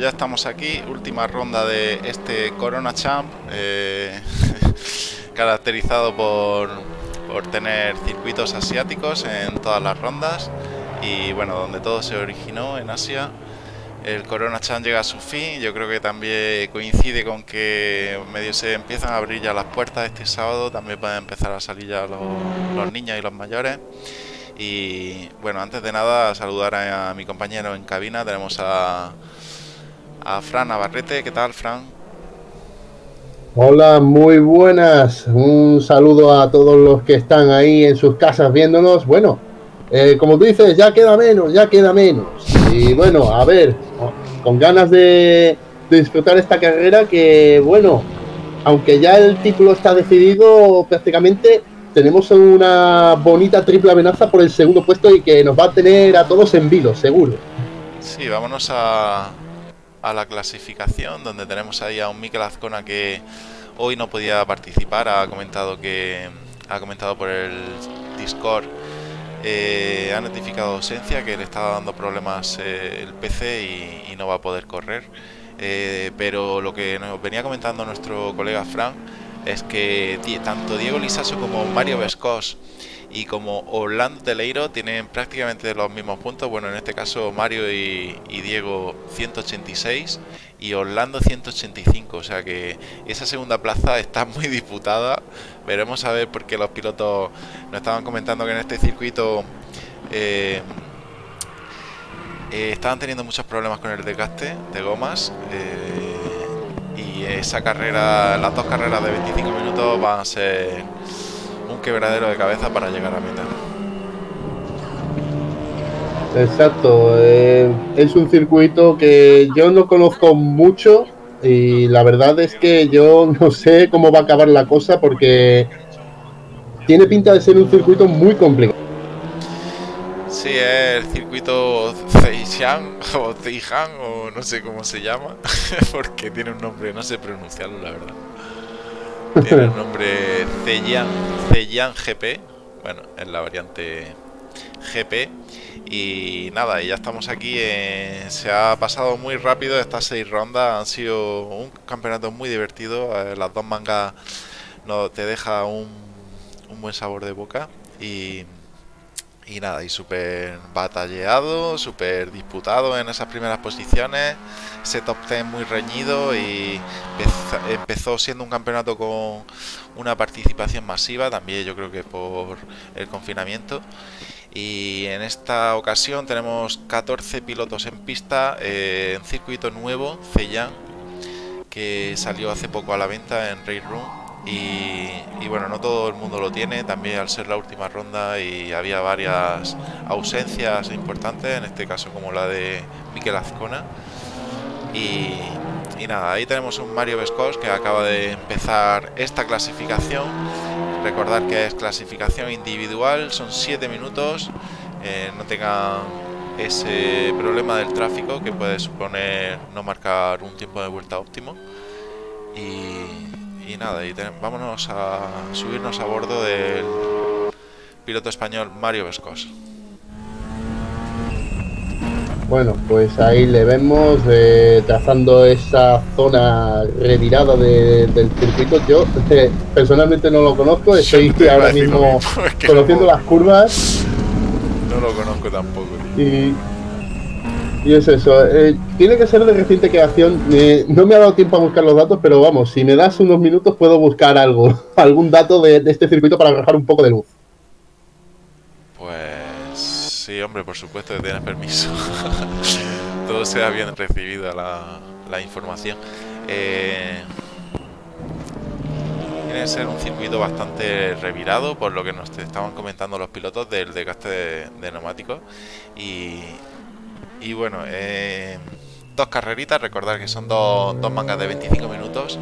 Ya estamos aquí, última ronda de este Corona Champ, eh, caracterizado por, por tener circuitos asiáticos en todas las rondas y bueno, donde todo se originó en Asia. El Corona Champ llega a su fin, yo creo que también coincide con que medio se empiezan a abrir ya las puertas este sábado, también pueden empezar a salir ya los, los niños y los mayores. Y bueno, antes de nada, saludar a, mi compañero en cabina. Tenemos a, a Fran Navarrete. ¿Qué tal, Fran? Hola, muy buenas. Un saludo a todos los que están ahí en sus casas viéndonos. Bueno, eh, como tú dices, ya queda menos, ya queda menos. Y bueno, a ver, con ganas de, de disfrutar esta carrera que, bueno, aunque ya el título está decidido prácticamente, tenemos una bonita triple amenaza por el segundo puesto y que nos va a tener a todos en vilo, seguro. Sí, vámonos a, a la clasificación, donde tenemos ahí a un Mikel Azcona que hoy no podía participar, ha comentado que ha comentado por el Discord, eh, ha notificado ausencia, que le estaba dando problemas eh, el PC y, no va a poder correr. Eh, pero lo que nos venía comentando nuestro colega Frank es que tanto Diego Lisaso como Mario Vescos y como Orlando Teleiro tienen prácticamente los mismos puntos. Bueno, en este caso Mario y, Diego 186 y Orlando 185. O sea que esa segunda plaza está muy disputada. Veremos a ver porque los pilotos nos estaban comentando que en este circuito eh, eh, estaban teniendo muchos problemas con el desgaste de gomas. Eh, y esa carrera, las dos carreras de 25 minutos van a ser un quebradero de cabeza para llegar a meta. Exacto, eh, es un circuito que yo no conozco mucho y la verdad es que yo no sé cómo va a acabar la cosa porque tiene pinta de ser un circuito muy complicado. Sí, es el circuito Zhejiang o Zhejiang o no sé cómo se llama, porque tiene un nombre, no sé pronunciarlo la verdad. Tiene un nombre Zhejiang GP, bueno, es la variante GP. Y nada, ya estamos aquí. Eh, se ha pasado muy rápido estas seis rondas. Han sido un campeonato muy divertido. Eh, las dos mangas no, te deja un, un buen sabor de boca. Y, y nada, y súper batalleado, súper disputado en esas primeras posiciones. Ese top 10 muy reñido y empezó siendo un campeonato con una participación masiva, también yo creo que por el confinamiento. Y en esta ocasión tenemos 14 pilotos en pista eh, en circuito nuevo, Ceyan, que salió hace poco a la venta en Raid Room. Y, y, bueno, no todo el mundo lo tiene, también al ser la última ronda y había varias ausencias importantes, en este caso como la de Miquel Azcona. Y, y nada, ahí tenemos un Mario Vescos que acaba de empezar esta clasificación Recordar que es clasificación individual, son 7 minutos, eh, no tengan ese problema del tráfico que puede suponer no marcar un tiempo de vuelta óptimo. Y, y nada, y vámonos a subirnos a bordo del piloto español Mario Vescos. Bueno, pues ahí le vemos eh, trazando esa zona retirada de, del circuito. Yo eh, personalmente no lo conozco, estoy ahora mismo conociendo no, las curvas. No lo conozco tampoco. Tío. Y, y es eso, eh, tiene que ser de reciente creación. no me ha dado tiempo a buscar los datos, pero vamos, si me das unos minutos puedo buscar algo, algún dato de, este circuito para arrojar un poco de luz. Sí, hombre, por supuesto que tienes permiso. Todo sea bien recibida la, la información. Eh, tiene que ser un circuito bastante revirado, por lo que nos estaban comentando los pilotos del desgaste de, de neumáticos. Y, y bueno, eh, dos carreritas, recordar que son dos, dos mangas de 25 minutos.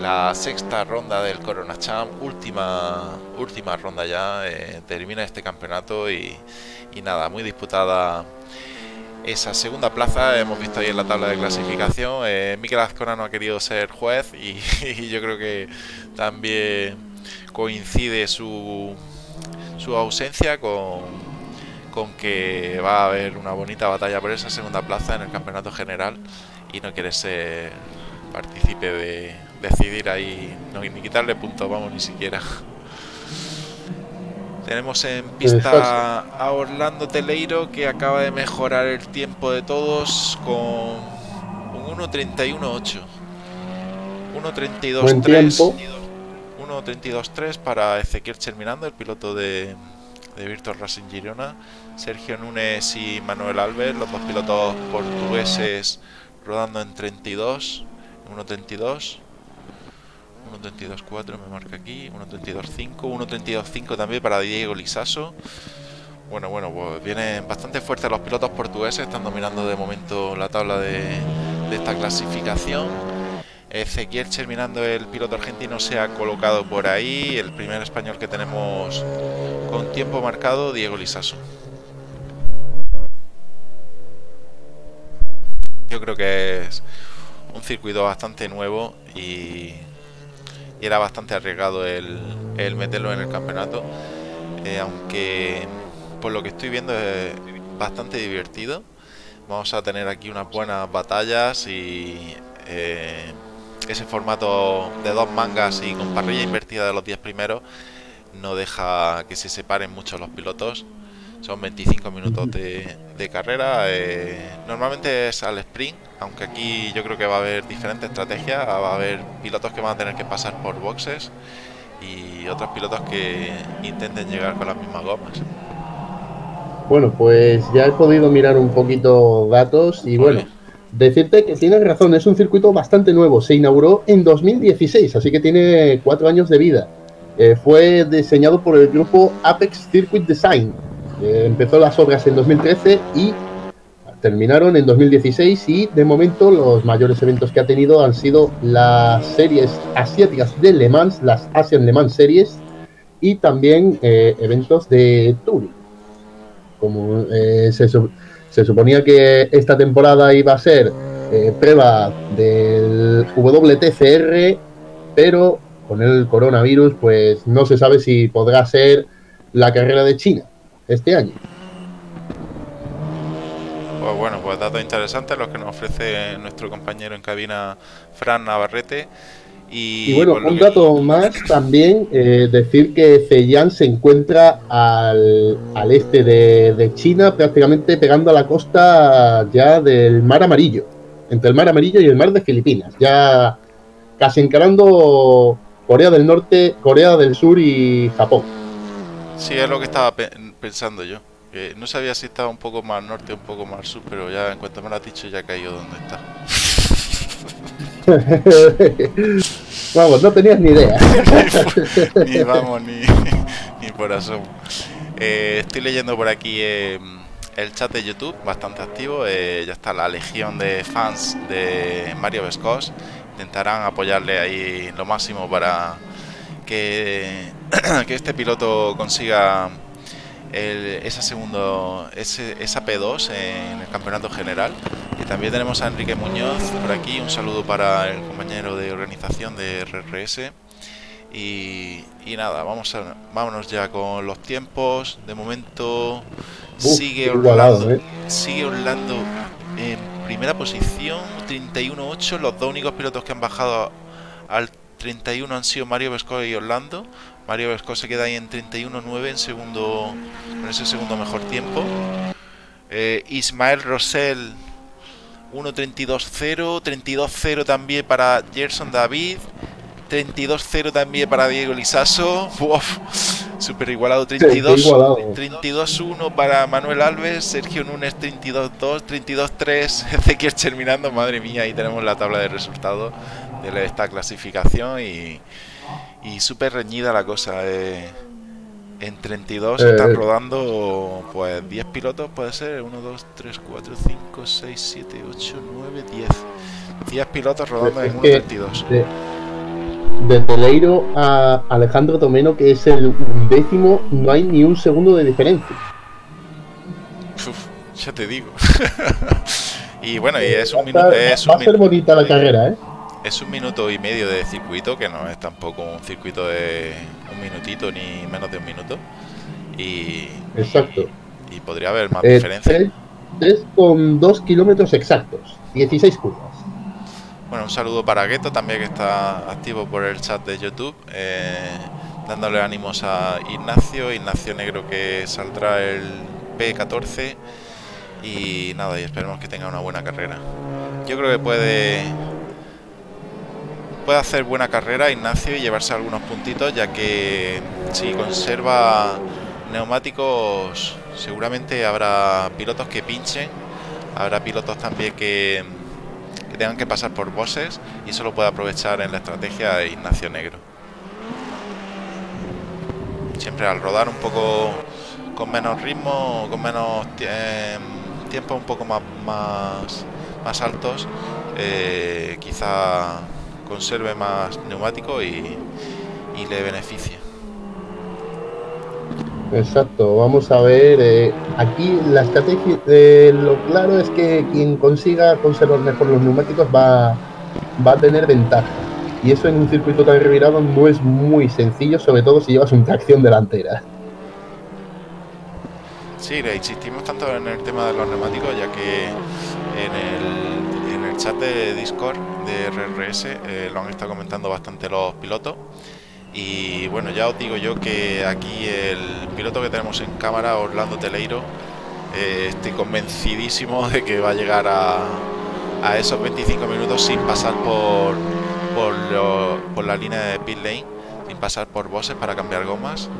La sexta ronda del Corona Champ, última, última ronda ya, eh, termina este campeonato y, nada, muy disputada esa segunda plaza, hemos visto ahí en la tabla de clasificación, eh, Miquel Azcona no ha querido ser juez y, y, yo creo que también coincide su, su ausencia con, con que va a haber una bonita batalla por esa segunda plaza en el campeonato general y no quiere ser partícipe de decidir ahí, no, ni quitarle puntos, vamos, ni siquiera. Tenemos en pista a Orlando Teleiro que acaba de mejorar el tiempo de todos con un 1.31.8. 1.32.3. 1.32.3 para Ezequiel Cherminando, el piloto de, de Virtual Racing Girona. Sergio Núñez y Manuel Alves, los dos pilotos portugueses rodando en 32, 1.32. 1.32.4 me marca aquí, 1.32.5, 1.32.5 también para Diego Lisaso. Bueno, bueno, pues vienen bastante fuertes los pilotos portugueses, están dominando de momento la tabla de, esta clasificación. Ezequiel terminando el piloto argentino se ha colocado por ahí, el primer español que tenemos con tiempo marcado, Diego Lisaso. Yo creo que es un circuito bastante nuevo y era bastante arriesgado el, meterlo en el campeonato. Eh, aunque por lo que estoy viendo es bastante divertido. Vamos a tener aquí unas buenas batallas y eh, ese formato de dos mangas y con parrilla invertida de los 10 primeros no deja que se separen mucho los pilotos. Son 25 minutos de, carrera. Eh, normalmente es al sprint, aunque aquí yo creo que va a haber diferentes estrategias. Va a haber pilotos que van a tener que pasar por boxes y otros pilotos que intenten llegar con las mismas gomas. Bueno, pues ya he podido mirar un poquito datos y bueno, decirte que tienes razón, es un circuito bastante nuevo. Se inauguró en 2016, así que tiene cuatro años de vida. Eh, fue diseñado por el grupo Apex Circuit Design, empezó las obras en 2013 y terminaron en 2016 y de momento los mayores eventos que ha tenido han sido las series asiáticas de Le Mans, las Asian Le Mans Series y también eh, eventos de Touring. Como eh, se, suponía que esta temporada iba a ser eh, prueba del WTCR, pero con el coronavirus pues no se sabe si podrá ser la carrera de China este año. Pues bueno, pues datos interesantes los que nos ofrece nuestro compañero en cabina, Fran Navarrete. Y, bueno, un dato más también, eh, decir que Zhejiang se encuentra al, al este de, de, China, prácticamente pegando a la costa ya del Mar Amarillo, entre el Mar Amarillo y el Mar de Filipinas, ya casi encarando Corea del Norte, Corea del Sur y Japón. Sí, es lo que estaba pensando yo. no sabía si estaba un poco más al norte o un poco más al sur, pero ya en cuanto me lo has dicho ya he caído donde está. vamos, no tenías ni idea. ni, vamos, ni, ni por asomo. Eh, estoy leyendo por aquí em, el chat de YouTube, bastante activo. Eh, ya está la legión de fans de Mario Vescos. Intentarán apoyarle ahí lo máximo para que, que este piloto consiga esa segundo, esa P2 en el campeonato general. Y también tenemos a Enrique Muñoz por aquí. Un saludo para el compañero de organización de RRS. Y, nada, vamos a, vámonos ya con los tiempos. De momento sigue Orlando, ¿eh? sigue Orlando en primera posición, 31-8. Los dos únicos pilotos que han bajado al 31 han sido Mario Vesco y Orlando. Mario Vesco se queda ahí en 31-9 en segundo, en ese segundo mejor tiempo. Eh, Ismael Rosell 1.32-0, 32-0 también para Gerson David, 32-0 también para Diego Lisaso, super igualado. 32-1 para Manuel Alves, Sergio Núñez 32-2, 32-3, Ezequiel terminando, madre mía, ahí tenemos la tabla de resultados de esta clasificación y y súper reñida la cosa. Eh. En 32 eh. están rodando pues 10 pilotos, puede ser 1, 2, 3, 4, 5, 6, 7, 8, 9, 10. 10 pilotos rodando en 1.32. De, de Teleiro a Alejandro Tomeno, que es el décimo, no hay ni un segundo de diferencia. ya te digo. y bueno, y es un minuto. Va a ser bonita la carrera, ¿eh? Es un minuto y medio de circuito, que no es tampoco un circuito de un minutito ni menos de un minuto. Y, Exacto. y podría haber más diferencia. Es con 2 kilómetros exactos, 16 curvas. Bueno, un saludo para Gueto también que está activo por el chat de YouTube, eh, dándole ánimos a Ignacio, Ignacio Negro que saldrá el P14 y nada, y esperemos que tenga una buena carrera. Yo creo que puede puede hacer buena carrera Ignacio y llevarse algunos puntitos ya que si conserva neumáticos seguramente habrá pilotos que pinchen, habrá pilotos también que tengan que pasar por bosses y eso lo puede aprovechar en la estrategia Ignacio Negro. Siempre al rodar un poco con menos ritmo, con menos tiempo, un poco más, más, más altos, eh, quizá conserve más neumático y, y le beneficie. Exacto, vamos a ver, eh, aquí la estrategia, eh, lo claro es que quien consiga conservar mejor los neumáticos va, va a tener ventaja. Y eso en un circuito tan revirado no es muy sencillo, sobre todo si llevas una tracción delantera. Sí, le insistimos tanto en el tema de los neumáticos, ya que en el, en el chat de Discord de RRS eh, lo han estado comentando bastante los pilotos. Y bueno, ya os digo yo que aquí el piloto que tenemos en cámara, Orlando Teleiro, eh, estoy convencidísimo de que va a llegar a, a esos 25 minutos sin pasar por, por, la línea de pit lane, sin pasar por bosses para cambiar gomas.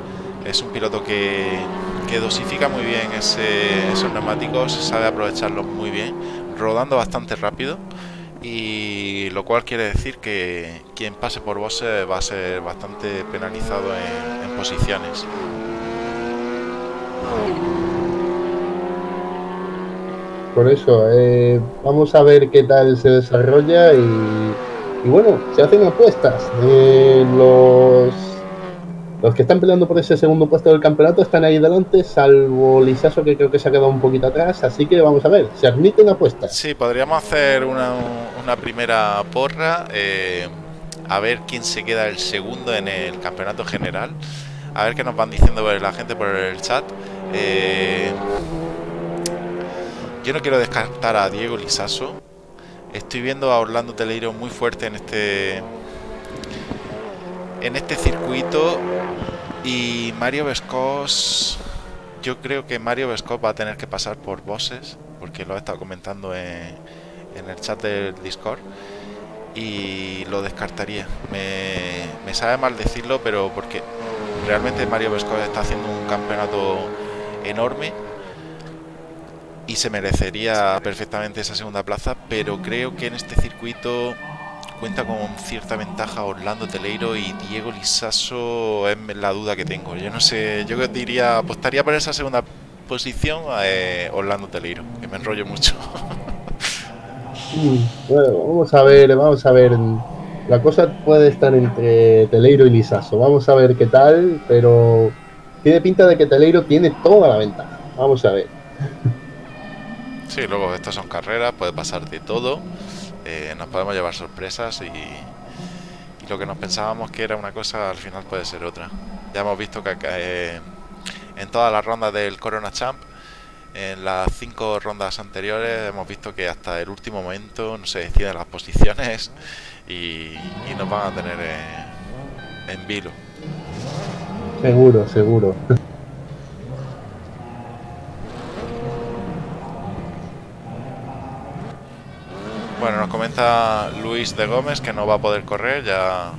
Es un piloto que, que dosifica muy bien ese, esos neumáticos, sabe aprovecharlos muy bien, rodando bastante rápido y lo cual quiere decir que quien pase por bosses va a ser bastante penalizado en, posiciones. Por eso, eh, vamos a ver qué tal se desarrolla y, bueno, se hacen apuestas. Eh, los los que están peleando por ese segundo puesto del campeonato están ahí delante, salvo Lisaso que creo que se ha quedado un poquito atrás, así que vamos a ver, se admiten apuestas. Sí, podríamos hacer una, primera porra, eh, a ver quién se queda el segundo en el campeonato general, a ver qué nos van diciendo la gente por el chat. Eh, yo no quiero descartar a Diego Lisaso, estoy viendo a Orlando Teleiro muy fuerte en este en este circuito y Mario Vescos yo creo que Mario Vescos va a tener que pasar por bosses porque lo he estado comentando en, el chat del Discord y lo descartaría. Me, me, sabe mal decirlo pero porque realmente Mario Vescos está haciendo un campeonato enorme y se merecería perfectamente esa segunda plaza pero creo que en este circuito cuenta con cierta ventaja Orlando Teleiro y Diego Lisaso es la duda que tengo. Yo no sé, yo diría, apostaría por esa segunda posición a eh, Orlando Teleiro, que me enrollo mucho. bueno, vamos a ver, vamos a ver. La cosa puede estar entre Teleiro y Lisaso. Vamos a ver qué tal, pero tiene pinta de que Teleiro tiene toda la ventaja. Vamos a ver. Sí, luego estas son carreras, puede pasar de todo. Eh, nos podemos llevar sorpresas y, lo que nos pensábamos que era una cosa al final puede ser otra. Ya hemos visto que eh, en todas las rondas del Corona Champ, en las cinco rondas anteriores, hemos visto que hasta el último momento no se deciden las posiciones y, nos van a tener en vilo. Seguro, seguro. Luis de Gómez que no va a poder correr, ya,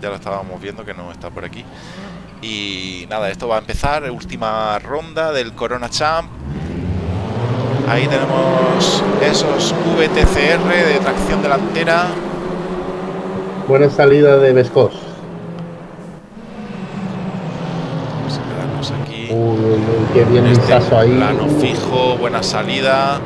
ya lo estábamos viendo que no está por aquí. Y nada, esto va a empezar, última ronda del Corona Champ. Ahí tenemos esos VTCR de tracción delantera. Buena salida de Vescos. Vamos a quedarnos aquí. Uy, qué bien este ahí. Plano fijo, buena salida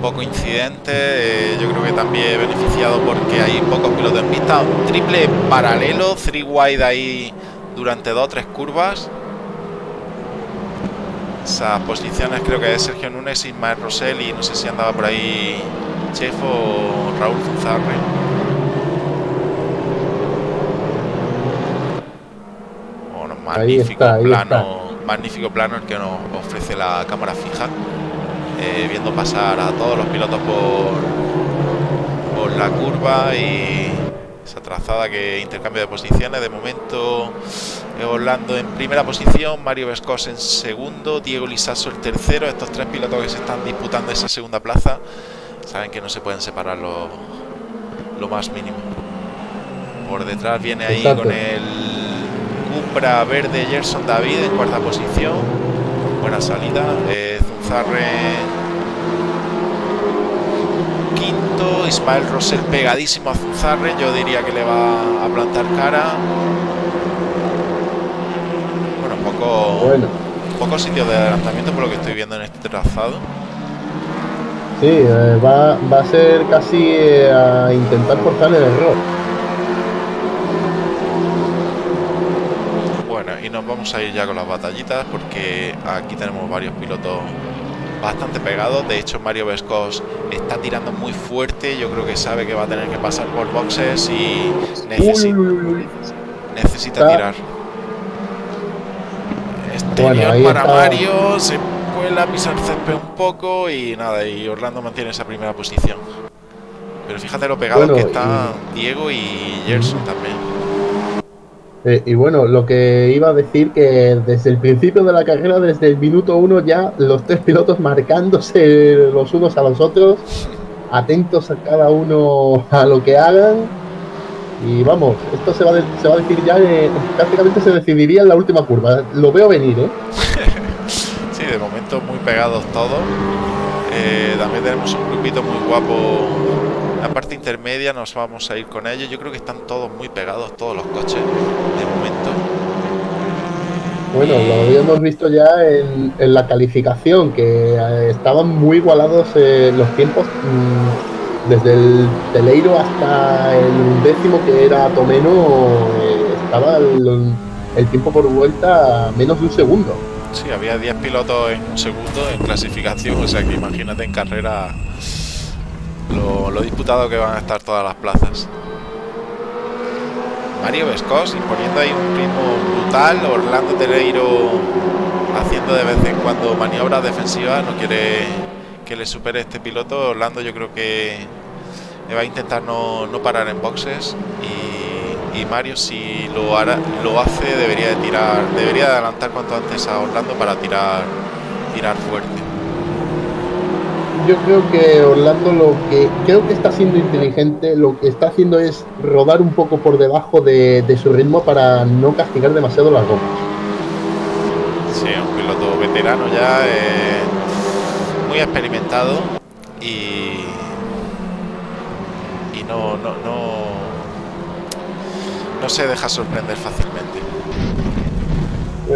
poco incidente. Eh, yo creo que también beneficiado porque hay pocos pilotos en pista. Un triple paralelo, three wide ahí durante dos o tres curvas. Esas posiciones creo que es Sergio Núñez, Ismael Rosell y no sé si andaba por ahí Chef o Raúl Zuzarre. Bueno, magnífico plano, magnífico plano el que nos ofrece la cámara fija, eh, viendo pasar a todos los pilotos por, por la curva y esa trazada que intercambio de posiciones. De momento, Orlando en primera posición, Mario Vescos en segundo, Diego Lisaso el tercero. Estos tres pilotos que se están disputando esa segunda plaza saben que no se pueden separar lo, lo más mínimo. Por detrás viene ahí con el Cupra verde Gerson David en cuarta posición. Buena salida. Eh, Zunzarre quinto. Ismael Rosell pegadísimo a Zunzarre. Yo diría que le va a plantar cara. Bueno, poco, bueno. poco sitio de adelantamiento por lo que estoy viendo en este trazado. Sí, eh, va, va, a ser casi eh, a intentar forzar el error. Bueno, y nos vamos a ir ya con las batallitas porque aquí tenemos varios pilotos bastante pegados. De hecho, Mario Vescos está tirando muy fuerte. Yo creo que sabe que va a tener que pasar por boxes y necesita, necesita tirar. Exterior para Mario. Se la pisar césped un poco y nada, y Orlando mantiene esa primera posición. Pero fíjate lo pegado que están Diego y Gerson también. Eh, y bueno, lo que iba a decir que desde el principio de la carrera, desde el minuto uno ya, los tres pilotos marcándose los unos a los otros, atentos a cada uno a lo que hagan. Y vamos, esto se va, se va a decir ya, eh, prácticamente se decidiría en la última curva. Lo veo venir, ¿eh? de momento muy pegados todos. Eh, también tenemos un grupito muy guapo. La parte intermedia nos vamos a ir con ellos. Yo creo que están todos muy pegados, todos los coches, de momento. Bueno, lo habíamos visto ya en, la calificación, que eh, estaban muy igualados eh, los tiempos, mm, desde el Teleiro hasta el décimo que era Tomeno, estaba el, el tiempo por vuelta a menos de un segundo. Sí, había 10 pilotos en un segundo en clasificación, o sea que imagínate en carrera lo, disputado que van a estar todas las plazas. Mario Vescos imponiendo ahí un ritmo brutal, Orlando Teleiro haciendo de vez en cuando maniobras defensivas, no quiere que le supere este piloto. Orlando yo creo que va a intentar no, no parar en boxes y y Mario si lo hará, lo hace debería de tirar, debería de adelantar cuanto antes a Orlando para tirar tirar fuerte. Yo creo que Orlando lo que creo que está siendo inteligente, lo que está haciendo es rodar un poco por debajo de, su ritmo para no castigar demasiado las gomas. Sí, un piloto veterano ya, eh, muy experimentado y, y no, no, no no se deja sorprender fácilmente.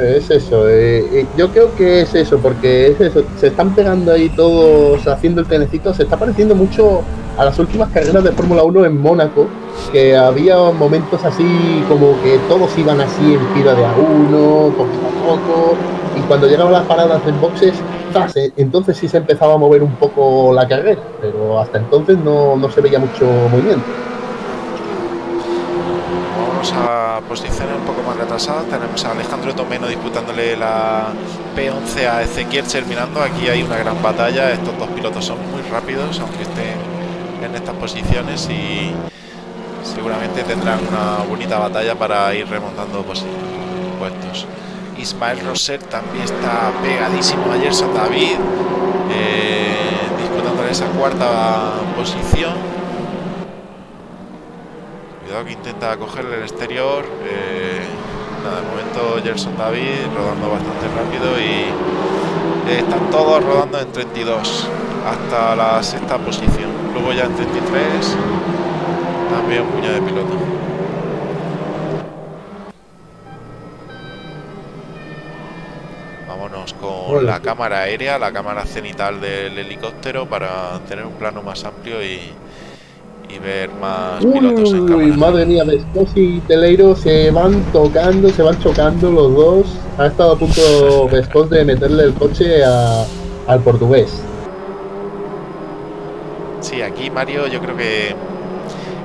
Es eso, eh, eh, yo creo que es eso, porque es eso, se están pegando ahí todos haciendo el tenecito, se está pareciendo mucho a las últimas carreras de Fórmula 1 en Mónaco, que había momentos así como que todos iban así en fila de a uno, poquito a poco, y cuando llegaban las paradas en boxes, eh, entonces sí se empezaba a mover un poco la carrera, pero hasta entonces no, no se veía mucho movimiento a posiciones un poco más retrasadas. Tenemos a Alejandro Tomeno disputándole la P11 a Ezequiel terminando. Aquí hay una gran batalla. Estos dos pilotos son muy rápidos, aunque estén en estas posiciones y seguramente tendrán una bonita batalla para ir remontando puestos. Ismael Roser también está pegadísimo a Gerson David, eh, disputándole esa cuarta posición que intenta cogerle el exterior. Eh, nada, de momento Gerson David rodando bastante rápido y están todos rodando en 32 hasta la sexta posición. Luego ya en 33 también un puñado de piloto. Vámonos con la cámara aérea, la cámara cenital del helicóptero para tener un plano más amplio y, y ver más pilotos en cámara. madre mía, Vescos y Teleiro se van tocando, se van chocando los dos. Ha estado a punto Vescos de meterle el coche al portugués. Sí, aquí Mario yo creo que,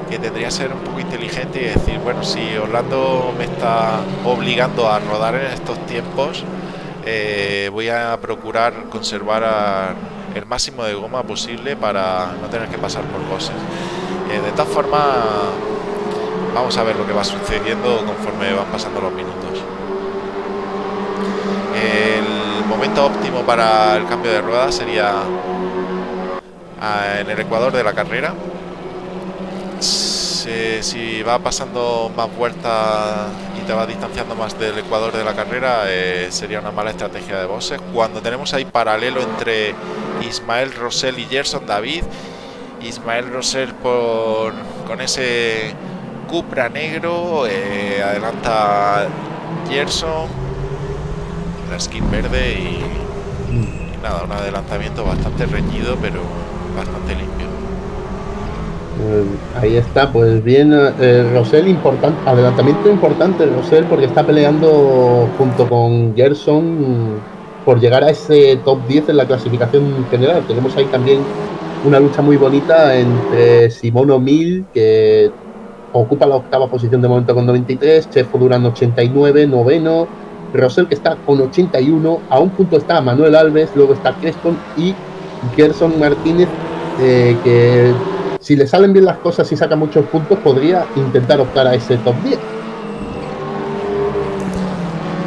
que tendría que ser un poco inteligente y decir, bueno, si Orlando me está obligando a rodar en estos tiempos, eh, voy a procurar conservar el máximo de goma posible para no tener que pasar por bosses. Eh, de todas formas, vamos a ver lo que va sucediendo conforme van pasando los minutos. El momento óptimo para el cambio de rueda sería en el ecuador de la carrera. Si, va pasando más vueltas y te va distanciando más del ecuador de la carrera, eh, sería una mala estrategia de bosses. Cuando tenemos ahí paralelo entre Ismael Rosell y Gerson David, Ismael Rosell por, con ese Cupra negro, eh, adelanta Gerson, la skin verde y nada, un adelantamiento bastante reñido, pero bastante limpio. Eh, ahí está, pues bien, eh, Rosell, adelantamiento importante Rosell porque está peleando junto con Gerson por llegar a ese top 10 en la clasificación general. Tenemos ahí también una lucha muy bonita entre Simono Mil, que ocupa la octava posición de momento con 93, Chefo Durán 89, noveno, Rosell que está con 81, a un punto está Manuel Alves, luego está Creston y Gerson Martínez eh, que si le salen bien las cosas y saca muchos puntos, podría intentar optar a ese top 10.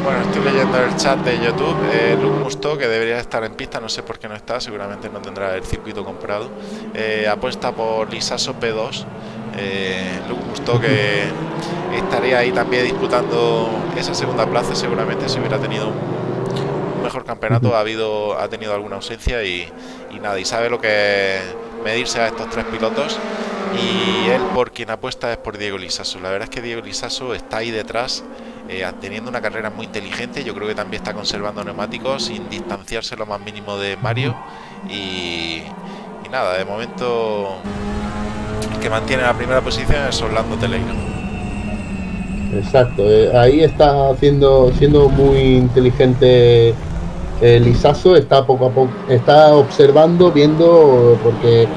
Bueno, estoy leyendo el chat de YouTube. Eh, Luke Musto, que debería estar en pista, no sé por qué no está, seguramente no tendrá el circuito comprado. Eh, apuesta por Lisaso P2. Eh, Luke Musto, que estaría ahí también disputando esa segunda plaza, seguramente si hubiera tenido un mejor campeonato, ha, habido, ha tenido alguna ausencia y, y nada, y sabe lo que medirse a estos tres pilotos y él por quien apuesta es por Diego Lisaso. La verdad es que Diego Lisaso está ahí detrás eh, teniendo una carrera muy inteligente. Yo creo que también está conservando neumáticos sin distanciarse lo más mínimo de Mario. Y, nada, de momento el que mantiene la primera posición es Orlando Teleiro. Exacto, eh, ahí está haciendo, siendo muy inteligente el Lisazo está poco a poco, está observando, viendo, porque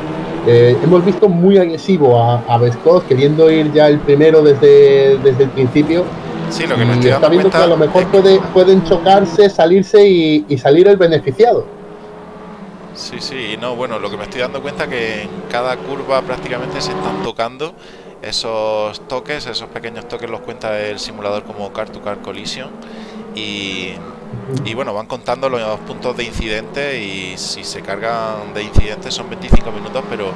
eh, hemos visto muy agresivo a, a queriendo ir ya el primero desde, desde el principio. Sí, lo que y está viendo que a lo mejor puede, pueden chocarse, salirse y, salir el beneficiado. Sí, sí, y no, bueno, lo que me estoy dando cuenta que en cada curva prácticamente se están tocando esos toques, esos pequeños toques los cuenta el simulador como Car to Car Collision y y bueno, van contando los puntos de incidente y si se cargan de incidentes son 25 minutos, pero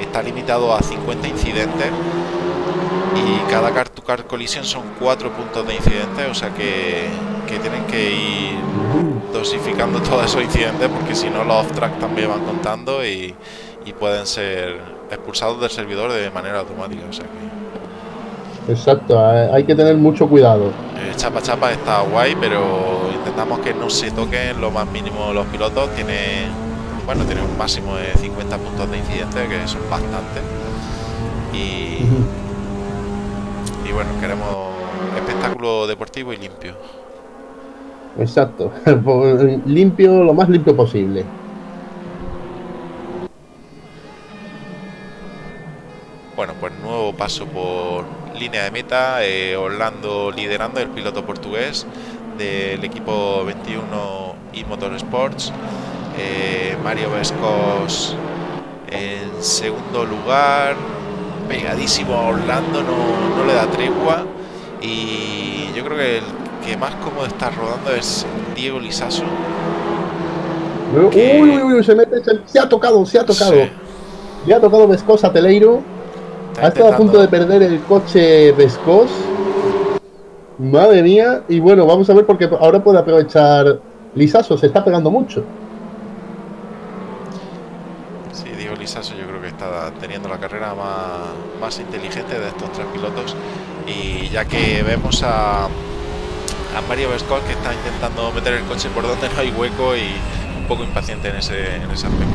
está limitado a 50 incidentes y cada car to car collision son 4 puntos de incidentes, o sea que, tienen que ir dosificando todos esos incidentes porque si no los off-track también van contando y, pueden ser expulsados del servidor de manera automática. O sea que... Exacto, hay que tener mucho cuidado. Eh, chapa chapa está guay, pero intentamos que no se toquen lo más mínimo los pilotos. Tiene, bueno, tiene un máximo de 50 puntos de incidente, que son bastantes. Y, y bueno, queremos espectáculo deportivo y limpio. Exacto, limpio, lo más limpio posible. Bueno, pues nuevo paso por línea de meta, eh, Orlando liderando el piloto portugués, del equipo 21 y Motorsports. Eh, Mario Vescos en segundo lugar, pegadísimo a Orlando, no, le da tregua. Y yo creo que el que más cómodo está rodando es Diego Lisaso. Uy, uy, uy, se mete, se, ha tocado, se ha tocado. Ya ha tocado Vescos a Teleiro. ha estado a punto de perder el coche Vescos. Madre mía. Y bueno, vamos a ver porque ahora puede aprovechar Lisaso. Se está pegando mucho. Sí, digo Lisaso yo creo que está teniendo la carrera más, más inteligente de estos tres pilotos. Y ya que vemos a, a Mario Vescol que está intentando meter el coche por donde no hay hueco y un poco impaciente en ese, en ese aspecto.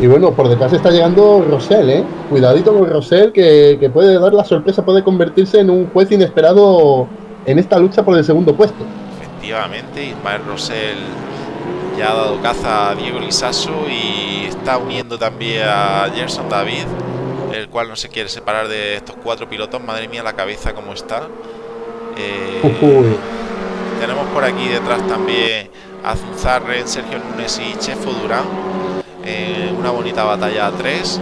Y bueno, por detrás está llegando Rosell, ¿eh? Cuidadito con Rosell, que, puede dar la sorpresa, puede convertirse en un juez inesperado en esta lucha por el segundo puesto. Efectivamente, Ismael Rosell ya ha dado caza a Diego Lisaso y está uniendo también a Gerson David, el cual no se quiere separar de estos cuatro pilotos. Madre mía, la cabeza como está. Eh, tenemos por aquí detrás también a Zunzarren, Sergio Nunes y Chefo Durán. Eh, una bonita batalla a tres.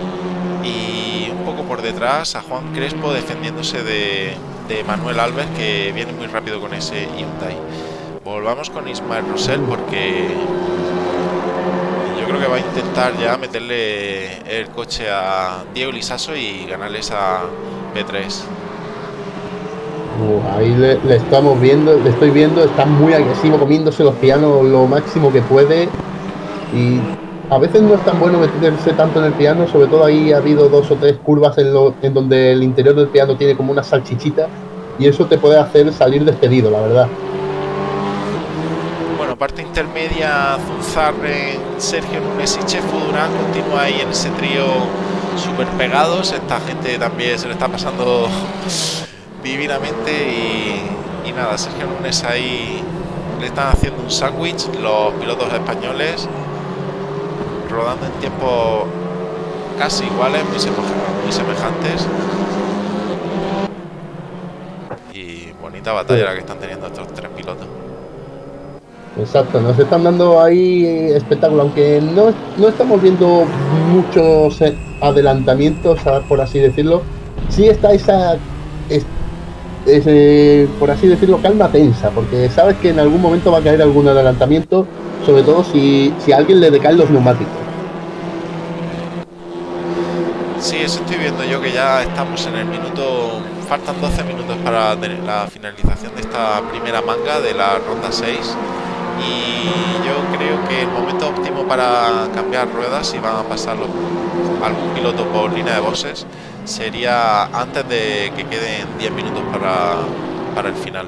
Y un poco por detrás a Juan Crespo defendiéndose de, de Manuel Alves que viene muy rápido con ese Hyundai. Volvamos con Ismael Rosell porque yo creo que va a intentar ya meterle el coche a Diego Lisaso y ganarle esa P3. Uh, ahí le, estamos viendo, le estoy viendo, está muy agresivo comiéndose los pianos lo máximo que puede y a veces no es tan bueno meterse tanto en el piano, sobre todo ahí ha habido dos o tres curvas en, lo, en donde el interior del piano tiene como una salchichita y eso te puede hacer salir despedido, la verdad. Parte intermedia, Zunzarren, Sergio Nunes y Chefo Durán continúa ahí en ese trío súper pegados. Esta gente también se le está pasando divinamente y, nada, Sergio Nunes ahí le están haciendo un sándwich los pilotos españoles rodando en tiempos casi iguales, muy, semejantes. Y bonita batalla la que están teniendo estos tres pilotos. Exacto, nos están dando ahí espectáculo, aunque no, no estamos viendo muchos adelantamientos, por así decirlo. Sí está esa eh, por así decirlo, calma tensa, porque sabes que en algún momento va a caer algún adelantamiento, sobre todo si, si a alguien le decaen los neumáticos. Sí, eso estoy viendo yo que ya estamos en el minuto, faltan 12 minutos para la finalización de esta primera manga de la ronda 6 y yo creo que el momento óptimo para cambiar ruedas y van a pasar algún piloto por línea de bosses sería antes de que queden 10 minutos para, el final.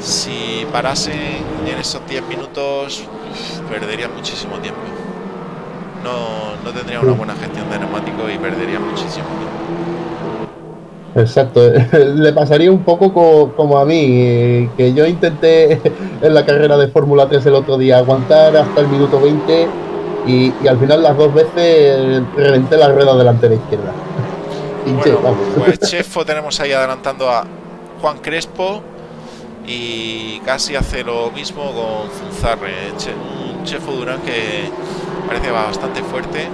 Si parasen en esos 10 minutos, perdería muchísimo tiempo. No, no tendría una buena gestión de neumáticos y perdería muchísimo tiempo. Exacto, le pasaría un poco como a mí, que yo intenté en la carrera de Fórmula 3 el otro día aguantar hasta el minuto 20 y, al final las dos veces reventé la rueda delantera izquierda. bueno, pues Chefo tenemos ahí adelantando a Juan Crespo y casi hace lo mismo con Zunzarre. Un Chefo Durán que parece bastante fuerte.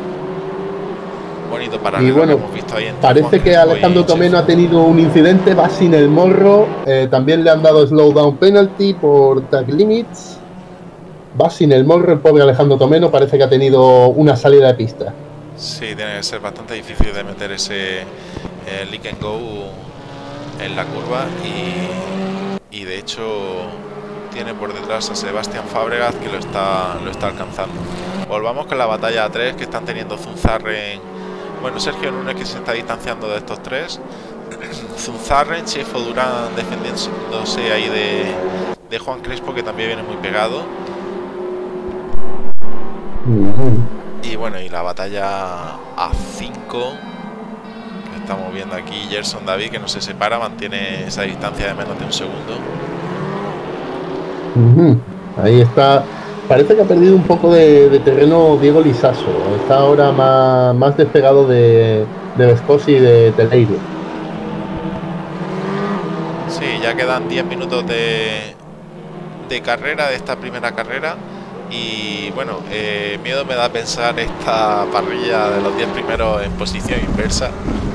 Bonito para y bueno, hemos visto ahí Parece que Alejandro Tomeno ha tenido un incidente, va sin el morro. Eh, también le han dado slowdown penalty por tag limits va sin el morro el pobre Alejandro Tomeno, parece que ha tenido una salida de pista. Sí, tiene que ser bastante difícil de meter ese eh, leak and go en la curva y, y, de hecho tiene por detrás a Sebastián Fábregas que lo está, lo está alcanzando. Volvamos con la batalla a tres que están teniendo Zunzarren. Bueno, Sergio Núñez que se está distanciando de estos tres. Zunzarren, Chefo Durán defendiéndose ahí de, de Juan Crespo que también viene muy pegado. Y bueno, y la batalla a 5 que estamos viendo aquí, Gerson David que no se separa, mantiene esa distancia de menos de un segundo. Ahí está. Parece que ha perdido un poco de, terreno Diego Lisaso. Está ahora más, despegado de, de Vescosi y de Teleiro. Sí, ya quedan 10 minutos de, de carrera, de esta primera carrera. Y bueno, eh, miedo me da pensar esta parrilla de los 10 primeros en posición inversa.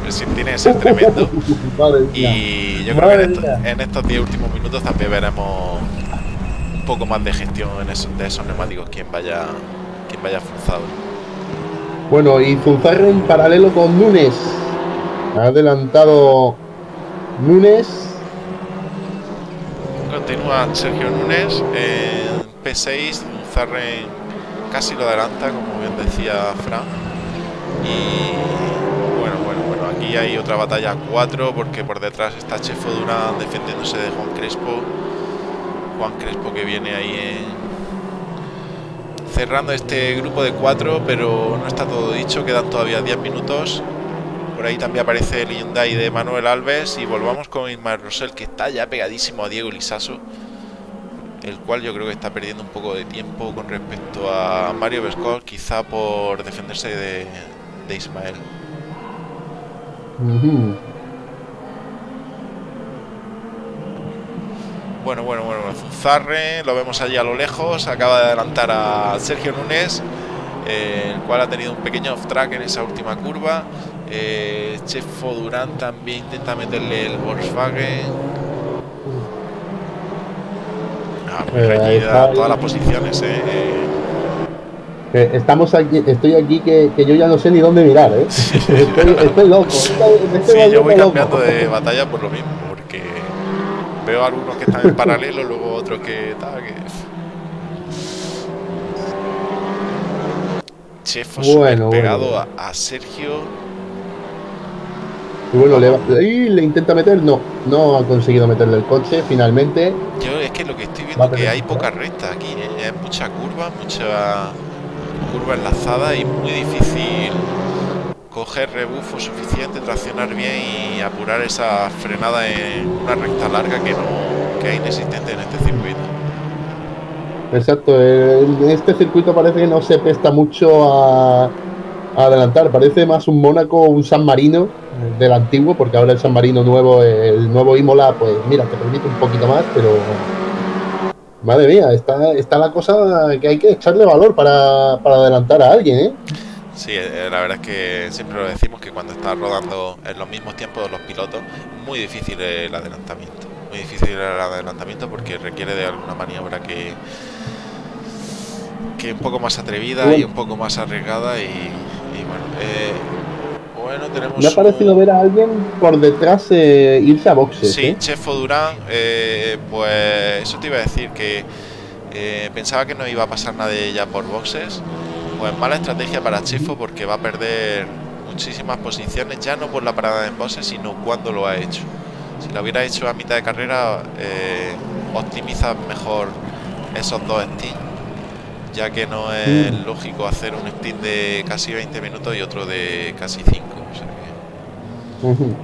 El tiene que ser tremendo. y yo creo que en, estos 10 últimos minutos también veremos poco más de gestión en de esos neumáticos, quien vaya, quien vaya forzado. Bueno, y Zunzarre en paralelo con Nunes. Ha adelantado Nunes. Continúa Sergio Nunes en P6, casi lo adelanta, como bien decía Fran. Y bueno, bueno, bueno, aquí hay otra batalla a 4 porque por detrás está Chefo Durán defendiéndose de Juan Crespo. Juan Crespo que viene ahí cerrando este grupo de 4, pero no está todo dicho, quedan todavía 10 minutos. Por ahí también aparece el Hyundai de Manuel Alves y volvamos con Ismael Rosell que está ya pegadísimo a Diego Lisaso el cual yo creo que está perdiendo un poco de tiempo con respecto a Mario Vescol, quizá por defenderse de, Ismael. Bueno, bueno, bueno, Zunzarre, lo vemos allí a lo lejos, acaba de adelantar a Sergio Núñez, eh, el cual ha tenido un pequeño off-track en esa última curva. Eh, Chefo Durán también intenta meterle el Volkswagen. Ah, muy Eh, reñida todas las posiciones, eh. Estamos aquí, estoy aquí que, que yo ya no sé ni dónde mirar, ¿eh? Estoy, estoy loco. estoy- me estoy Sí, yo voy cambiando loco. de batalla por lo mismo, veo algunos que están en paralelo, luego otros que tal, que... Chefo Bueno, pegado bueno. A, a Sergio. Y bueno, le, va- y le intenta meter, no, no ha conseguido meterle el coche finalmente. Yo es que lo que estoy viendo es que hay poca recta aquí, ¿eh? es mucha curva, mucha curva enlazada y muy difícil coger rebufo suficiente, traccionar bien y apurar esa frenada en una recta larga que no que es inexistente en este circuito. Exacto, en este circuito parece que no se presta mucho a, adelantar, parece más un Mónaco un San Marino eh, del antiguo, porque ahora el San Marino nuevo, el nuevo Imola, pues mira, te permite un poquito más, pero madre mía, está, está la cosa que hay que echarle valor para, para adelantar a alguien, ¿eh? Sí, eh, la verdad es que siempre lo decimos que cuando estás rodando en los mismos tiempos de los pilotos, muy difícil el adelantamiento. Muy difícil el adelantamiento porque requiere de alguna maniobra que que un poco más atrevida y un poco más arriesgada y, y bueno, eh, bueno tenemos Me ha parecido un- ver a alguien por detrás eh, irse a boxes, Sí, ¿eh? Chefo Durán, eh, pues eso te iba a decir que eh, pensaba que no iba a pasar nadie ya por boxes. Pues mala estrategia para Chefo porque va a perder muchísimas posiciones, ya no por la parada en boxes, sino cuando lo ha hecho. Si lo hubiera hecho a mitad de carrera, eh, optimiza mejor esos dos stints, ya que no es lógico hacer un stint de casi 20 minutos y otro de casi 5. O sea que- Ujú.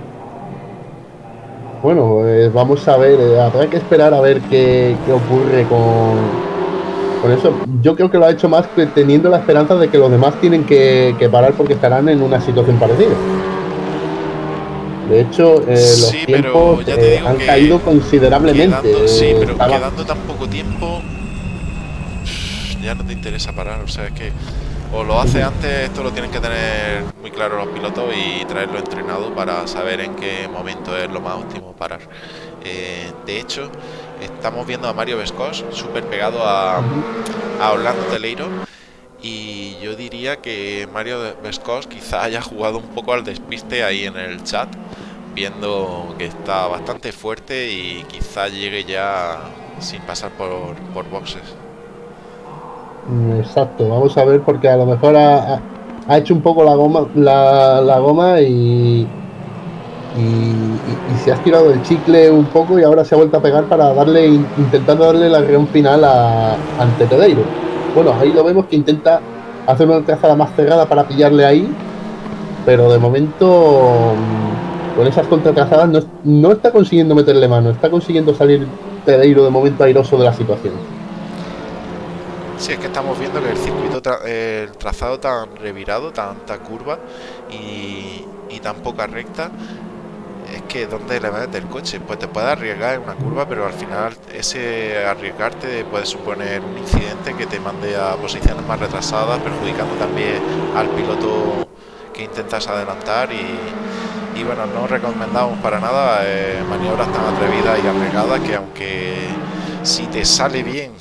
Bueno, eh, vamos a ver, eh, habrá que esperar a ver qué, qué ocurre con, con eso. Yo creo que lo ha hecho más teniendo la esperanza de que los demás tienen que, que parar porque estarán en una situación parecida. De hecho, eh, los Sí, tiempos eh, han que caído considerablemente. Quedando, sí, pero estaba- quedando tan poco tiempo, ya no te interesa parar. O sea, es que o lo hace antes, esto lo tienen que tener muy claro los pilotos y traerlo entrenado para saber en qué momento es lo más óptimo parar. Eh, de hecho, estamos viendo a Mario Vescos súper pegado a, a Orlando Teleiro. Y yo diría que Mario Vescos quizá haya jugado un poco al despiste ahí en el chat, viendo que está bastante fuerte y quizá llegue ya sin pasar por, por boxes. Exacto, vamos a ver porque a lo mejor ha- ha hecho un poco la goma, la, la goma y, y, y- se ha estirado el chicle un poco y ahora se ha vuelto a pegar para darle, in- intentando darle la reunión final a, ante Tedeiro. Bueno, ahí lo vemos que intenta hacer una trazada más cerrada para pillarle ahí, pero de momento mm, con esas contratrazadas no, no está consiguiendo meterle mano, está consiguiendo salir Tedeiro de momento airoso de la situación. Sí, es que estamos viendo que el circuito, tra- el trazado tan revirado, tanta curva y tan poca recta, es que ¿dónde le va a meter el coche? Pues te puede arriesgar en una curva, pero al final ese arriesgarte puede suponer un incidente que te mande a posiciones más retrasadas, perjudicando también al piloto que intentas adelantar y, y bueno, no recomendamos para nada eh, maniobras tan atrevidas y arriesgadas que aunque si te sale bien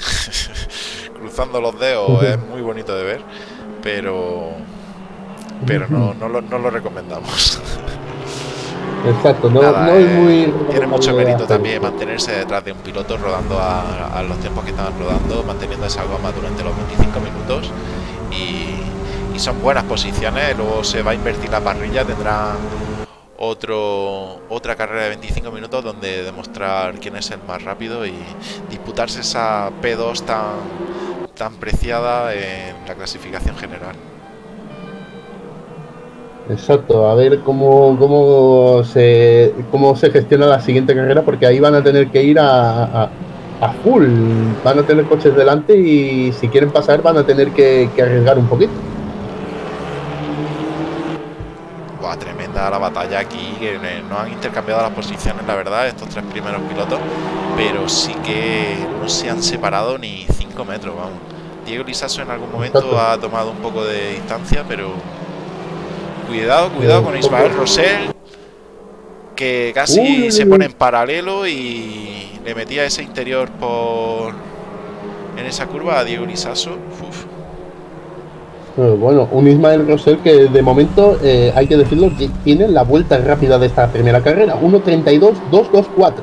cruzando los dedos es muy bonito de ver, pero pero no, no, lo, no lo recomendamos. Exacto, no, Nada, no es eh, muy. tiene mucho mérito también mantenerse detrás de un piloto rodando a, a los tiempos que estaban rodando, manteniendo esa goma durante los 25 minutos y, y son buenas posiciones. Luego se va a invertir la parrilla, tendrá otro otra carrera de 25 minutos donde demostrar quién es el más rápido y disputarse esa P2 tan tan preciada en la clasificación general. Exacto, a ver cómo, cómo, se, cómo se gestiona la siguiente carrera, porque ahí van a tener que ir a, a, a full. Van a tener coches delante y si quieren pasar van a tener que, que arriesgar un poquito. Buah, tremenda la batalla aquí, que no han intercambiado las posiciones, la verdad, estos tres primeros pilotos, pero sí que no se han separado ni 5 metros, vamos. Diego Lisaso en algún momento ha tomado un poco de distancia, pero cuidado, cuidado con Ismael Rosell, que casi se pone en paralelo y le metía ese interior por en esa curva a Diego Lisaso. Eh, bueno, un Ismael Rosell que de momento, eh, hay que decirlo, tiene la vuelta rápida de esta primera carrera, 1.32.224.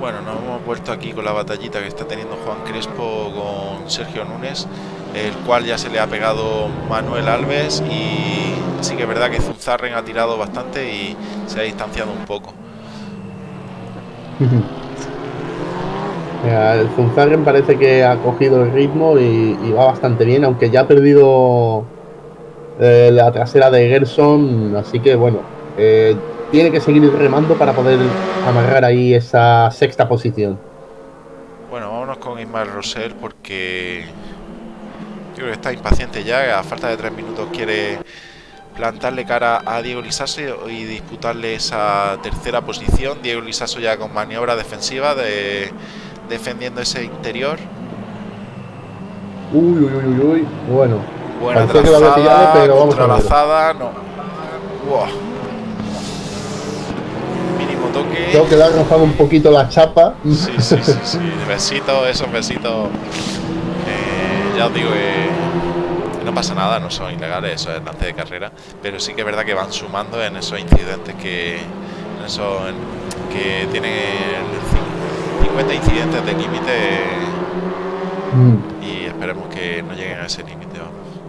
Bueno, nos hemos vuelto aquí con la batallita que está teniendo Juan Crespo con Sergio Núñez, el cual ya se le ha pegado Manuel Alves y sí que es verdad que Zunzarren ha tirado bastante y se ha distanciado un poco. El Zunzarren parece que ha cogido el ritmo y, va bastante bien, aunque ya ha perdido eh, la trasera de Gerson, así que bueno, eh, tiene que seguir remando para poder amarrar ahí esa sexta posición. Bueno, vámonos con Ismael Rosell porque creo que está impaciente ya, a falta de tres minutos quiere plantarle cara a Diego Lisaso y disputarle esa tercera posición. Diego Lisaso ya con maniobra defensiva de defendiendo ese interior. Uy, uy, uy, uy, bueno. Buena trazada, pero vamos a no. Mínimo toque. Tengo que le ha rozado un poquito la chapa. Sí, sí, sí, sí. Besitos, esos besitos. Ya os digo que no pasa nada, no son ilegales, eso es lance de carrera. Pero sí que es verdad que van sumando en esos incidentes que. En eso, que tienen 50 incidentes de límite mm. y esperemos que no lleguen a ese límite.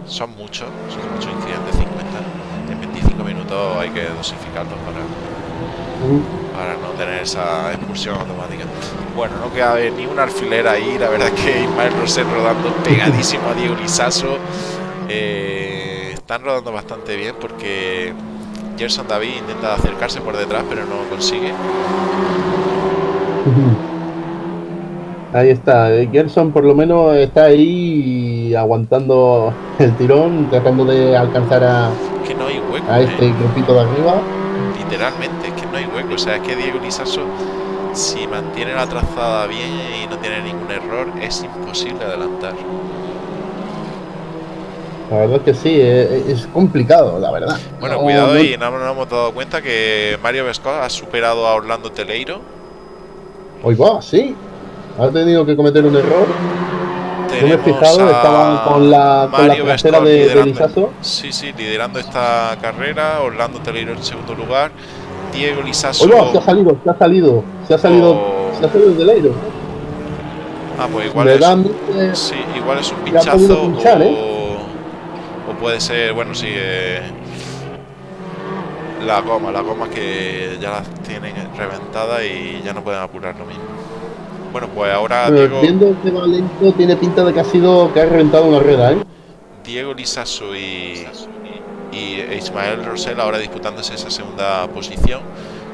Son muchos, son muchos incidentes, 50. En 25 minutos hay que dosificarlos para. Para no tener esa expulsión automática. Bueno, no queda ni un alfiler ahí, la verdad es que Ismael Rosel rodando pegadísimo a Diego Lisaso. Eh, están rodando bastante bien porque Gerson David intenta acercarse por detrás pero no consigue. Ahí está, eh, Gerson por lo menos está ahí aguantando el tirón, tratando de alcanzar a, que no hay hueco, a este ¿eh? grupito de arriba. Literalmente, que no. O sea, es que Diego Lisaso, si mantiene la trazada bien y no tiene ningún error, es imposible adelantar. La verdad es que sí, eh, es, complicado, la verdad. Bueno, cuidado, y no, nos hemos dado cuenta que Mario Vesco ha superado a Orlando Teleiro. Hoy va, sí. Ha tenido que cometer un error. no me he fijado, estaba con la, con la trasera de, de Sí, sí, liderando esta carrera. Orlando Teleiro en segundo lugar. Diego Lizaso. Oye, se ha salido, se ha salido. Se ha salido, oh. se ha salido del aire. Ah, pues igual es, sí, igual es un pinchazo pinchar, o, ¿eh? o, puede ser, bueno, sí, eh, la goma, la goma que ya las tienen reventadas y ya no pueden apurar lo mismo. Bueno, pues ahora Diego... Viendo que va lento, tiene pinta de que ha sido que ha reventado una rueda, ¿eh? Diego Lisaso y, y Ismael Rosell ahora disputándose esa segunda posición.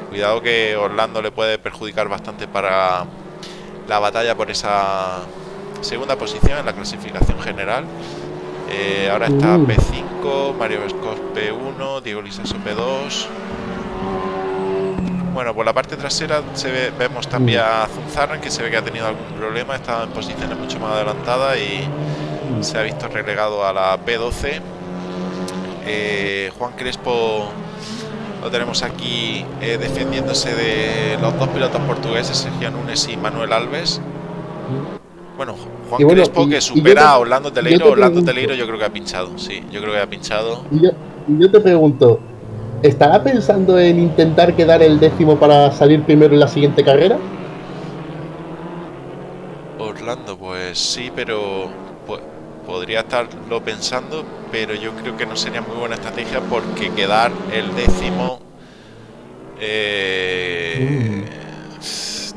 Cuidado que Orlando le puede perjudicar bastante para la batalla por esa segunda posición en la clasificación general. Eh, ahora está mm. P5, Mario Vescos P1, Diego Lisaso P2. Bueno, por la parte trasera se ve, vemos también a Zunzarren que se ve que ha tenido algún problema, estaba en posiciones mucho más adelantadas y se ha visto relegado a la P12. Eh, Juan Crespo lo tenemos aquí eh, defendiéndose de los dos pilotos portugueses, Sergio Nunes y Manuel Alves. Bueno, Juan Crespo que supera a Orlando Teleiro. Orlando Teleiro yo creo que ha pinchado, sí, yo creo que ha pinchado. Y yo, y yo te pregunto, ¿Estará pensando en intentar quedar el décimo para salir primero en la siguiente carrera? Orlando, pues sí, pero podría estarlo pensando, pero yo creo que no sería muy buena estrategia porque quedar el décimo... Eh.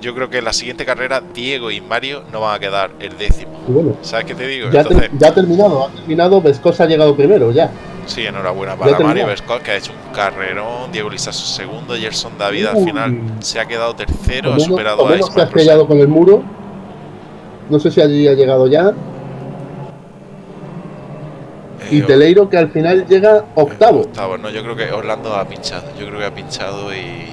Yo creo que en la siguiente carrera Diego y Mario no van a quedar el décimo. ¿Sabes qué te digo? Ya, ya ha terminado, ha terminado, Vescosa ha llegado primero ya. Sí, enhorabuena para Mario Vescott, que ha hecho un carrerón. Diego Lizaso segundo. Gerson David al final se ha quedado tercero. ha superado a Se ha estrellado con el muro. No sé si allí ha llegado ya. Y Teleiro que al final llega octavo. octavo, no, yo creo que Orlando ha pinchado. Yo creo que ha pinchado y.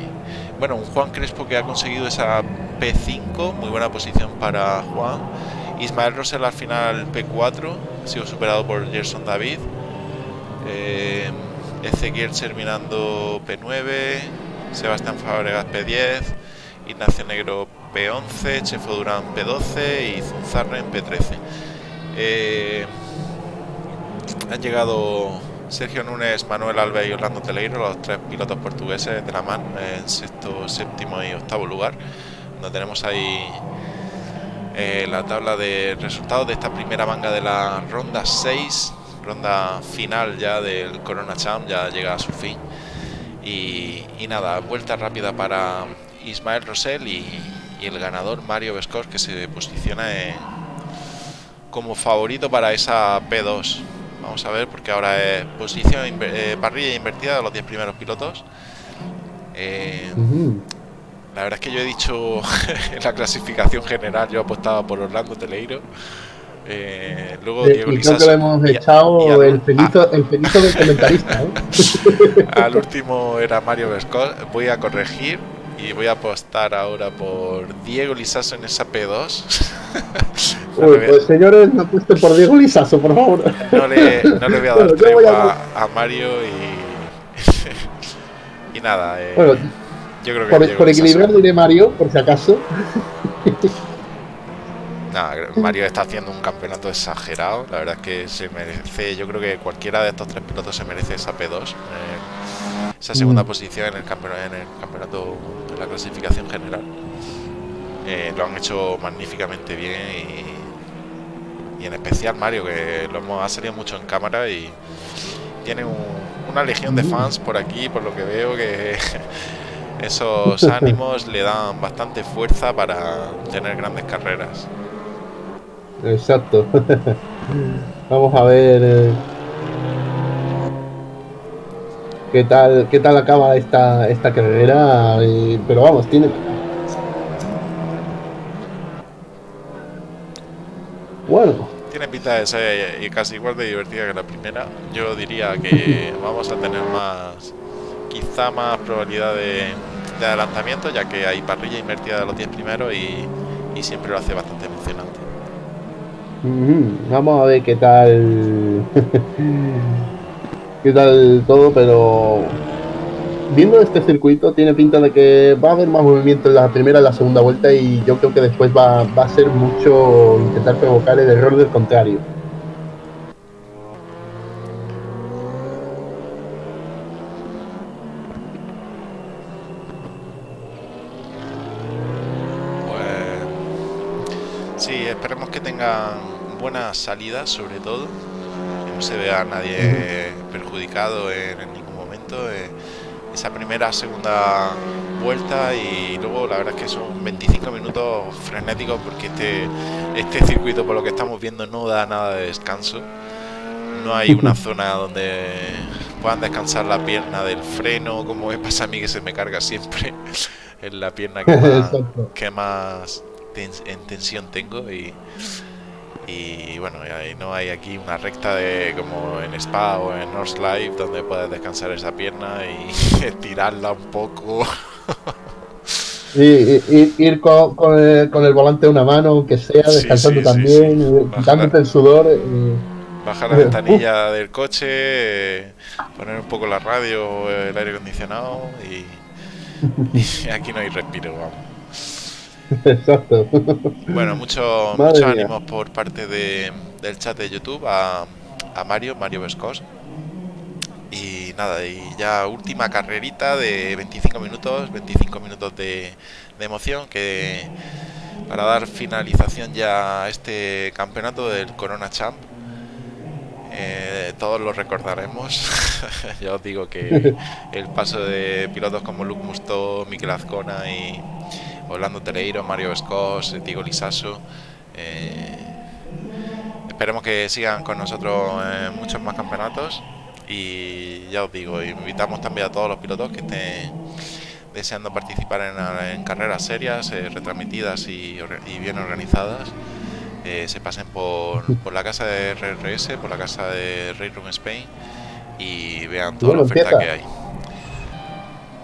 Bueno, un Juan Crespo que ha conseguido esa P5, muy buena posición para Juan. Ismael Rosell al final P4, ha sido superado por Gerson David. Eh, Ezequiel terminando P9, Sebastián Fabregas P10, Ignacio Negro P11, Chefo Durán P12 y Zunzarren P13. Eh, han llegado Sergio Núñez, Manuel Alves y Orlando Teleiro, los tres pilotos portugueses de la MAN, en sexto, séptimo y octavo lugar. Donde tenemos ahí eh, la tabla de resultados de esta primera manga de la ronda 6, ronda final ya del Corona Champ, ya llega a su fin. Y, nada, vuelta rápida para Ismael Rosell y, el ganador Mario Vescos que se posiciona como favorito para esa P2. Vamos a ver, porque ahora es posición eh, parrilla invertida de los 10 primeros pilotos. Eh, la verdad es que yo he dicho en la clasificación general, yo apostaba por Orlando Teleiro. Eh, luego Diego y creo que lo hemos echado el, felizo, el felizo del comentarista. al último era Mario Vescos. Voy a corregir y voy a apostar ahora por Diego Lisaso en esa P2. Uy, pues señores, no apueste por Diego Lisaso, por favor. No le, no le voy a dar tregua a... Mario y. y nada. Eh, bueno, yo creo que por, por equilibrar diré Mario, por si acaso. Mario está haciendo un campeonato exagerado. La verdad es que se merece. Yo creo que cualquiera de estos tres pilotos se merece esa P2. Eh, esa segunda mm. posición en el campeonato, en el campeonato, en la clasificación general. Eh, lo han hecho magníficamente bien y, en especial Mario, que lo hemos, ha salido mucho en cámara y tiene una legión de mm. fans por aquí, por lo que veo que esos ánimos le dan bastante fuerza para tener grandes carreras. Exacto. Vamos a ver eh, qué tal qué tal acaba esta esta carrera, pero vamos, tiene Bueno, tiene pinta de ser casi igual de divertida que la primera. Yo diría que vamos a tener más quizá más probabilidad de, adelantamiento, ya que hay parrilla invertida de los 10 primeros y, siempre lo hace bastante emocionante. Vamos a ver qué tal. qué tal todo, pero viendo este circuito tiene pinta de que va a haber más movimiento en la primera y la segunda vuelta y yo creo que después va, va a ser mucho intentar provocar el error del contrario. buenas salidas sobre todo, que no se vea a nadie perjudicado en, ningún momento. Eh, esa primera, segunda vuelta y luego la verdad es que son 25 minutos frenéticos porque este, este circuito por lo que estamos viendo no da nada de descanso. No hay una zona donde puedan descansar la pierna del freno, como me pasa a mí que se me carga siempre en la pierna que más, que más en tensión tengo y y bueno, no hay aquí una recta de como en Spa o en North Life donde puedes descansar esa pierna y estirarla un poco. Y, ir con, con, el, con, el, volante de una mano, aunque sea, descansando también, quitándote el sudor. Bajar la ventanilla del coche, poner un poco la radio el aire acondicionado y, y aquí no hay respiro, vamos. Exacto. Bueno, mucho, muchos ánimos por parte de, del chat de YouTube a, a Mario, Mario Vescos. Y nada, y ya última carrerita de 25 minutos, 25 minutos de, de emoción que para dar finalización ya a este campeonato del Corona Champ. Eh, todos lo recordaremos. ya os digo que el paso de pilotos como Luke Musto, Mikel Azcona y, Orlando Teleiro, Mario Escos, Diego Lisaso. Eh, esperemos que sigan con nosotros en muchos más campeonatos y ya os digo, invitamos también a todos los pilotos que estén deseando participar en, carreras serias, eh, retransmitidas y, bien organizadas. eh, se pasen por, por, la casa de RRS, por la casa de Railroad Spain y vean toda la oferta que hay.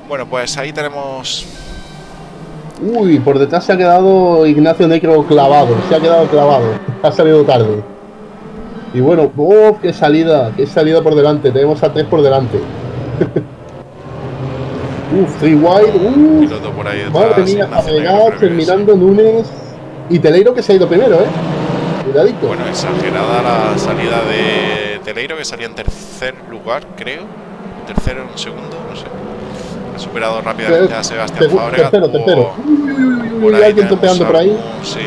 Bueno, pues ahí tenemos. Uy, por detrás se ha quedado Ignacio Negro clavado, se ha quedado clavado, ha salido tarde. Y bueno, ¡oh, qué salida! ¡Qué salida por delante! Tenemos a tres por delante. Uf, Free por ahí madre mía, terminando Núñez y Teleiro que se ha ido primero, ¿eh? Cuidadito. Bueno, exagerada la salida de Teleiro que salía en tercer lugar, creo. Tercero en un segundo, no sé. Superado rápidamente a Sebastián Fabregat. Tercero, tercero. Uy, uy, alguien topeando por ahí. Sí.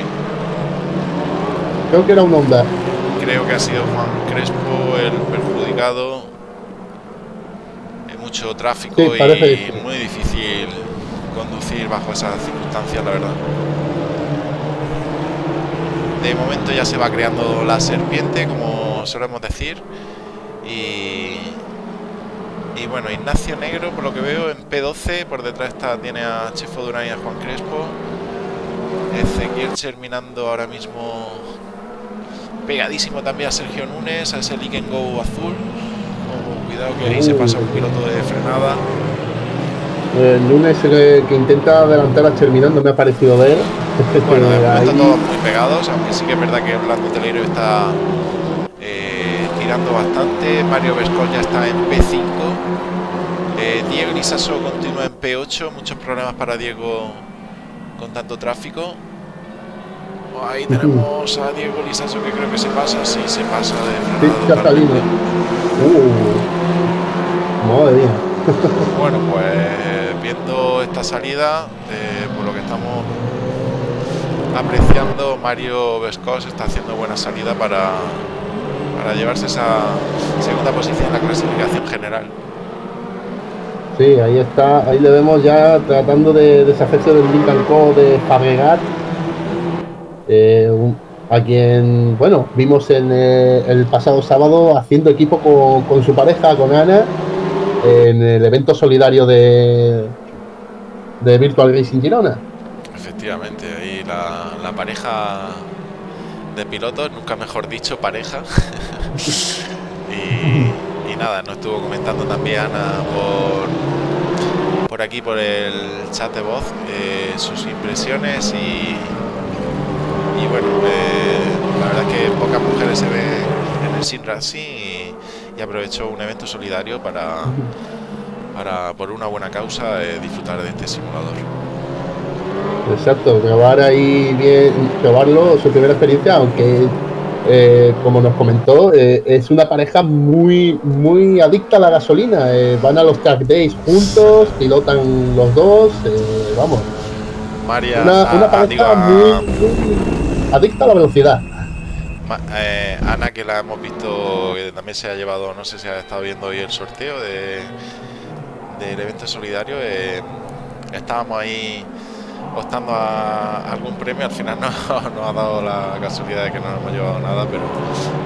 Creo que era un Honda creo que ha sido Juan Crespo el perjudicado. Hay mucho tráfico y muy difícil conducir bajo esas circunstancias, la verdad. De momento ya se va creando la serpiente, como solemos decir. Y, y bueno, Ignacio Negro, por lo que veo, en P12, por detrás está, tiene a Chefo Durán y a Juan Crespo. Ezequiel terminando ahora mismo pegadísimo también a Sergio Núñez, a ese Lick Go azul. cuidado que ahí se pasa un piloto de frenada. Eh, Núñez que, intenta adelantar a Terminando me ha parecido ver. Bueno, de momento todos muy pegados, aunque sí que es verdad que Orlando Teleiro está bastante. Mario Vescol ya está en P5. Eh, Diego Lisaso continúa en P8. Muchos problemas para Diego con tanto tráfico. Ahí tenemos a Diego Lisaso que creo que se pasa, sí, se pasa de Catalina. Uh, madre mía. bueno, pues viendo esta salida, eh, por lo que estamos apreciando, Mario Vescos está haciendo buena salida para, para llevarse esa segunda posición en la clasificación general. Sí, ahí está, ahí le vemos ya tratando de deshacerse del Lincoln Co de Fabregat eh, a quien, bueno, vimos en eh, el pasado sábado haciendo equipo con, su pareja, con Ana, en el evento solidario de, de Virtual Racing Girona. Efectivamente, ahí la, pareja de pilotos, nunca mejor dicho, pareja. y, nada, nos estuvo comentando también Ana por, por aquí, por el chat de voz, eh, sus impresiones y, y bueno, eh, la verdad es que pocas mujeres se ven en el Sim Racing y, aprovechó un evento solidario para, para por una buena causa, eh, disfrutar de este simulador. Exacto, probar ahí bien, probarlo, su primera experiencia, aunque eh, como nos comentó, es una pareja muy, muy adicta a la gasolina. van a los track days juntos, pilotan los dos, vamos. María, una, pareja muy adicta a la velocidad. Eh, Ana, que la hemos visto, que también se ha llevado, no sé si ha estado viendo hoy el sorteo de, del evento solidario. Eh, estábamos ahí optando a algún premio, al final no nos ha dado la casualidad de que no hemos llevado nada, pero,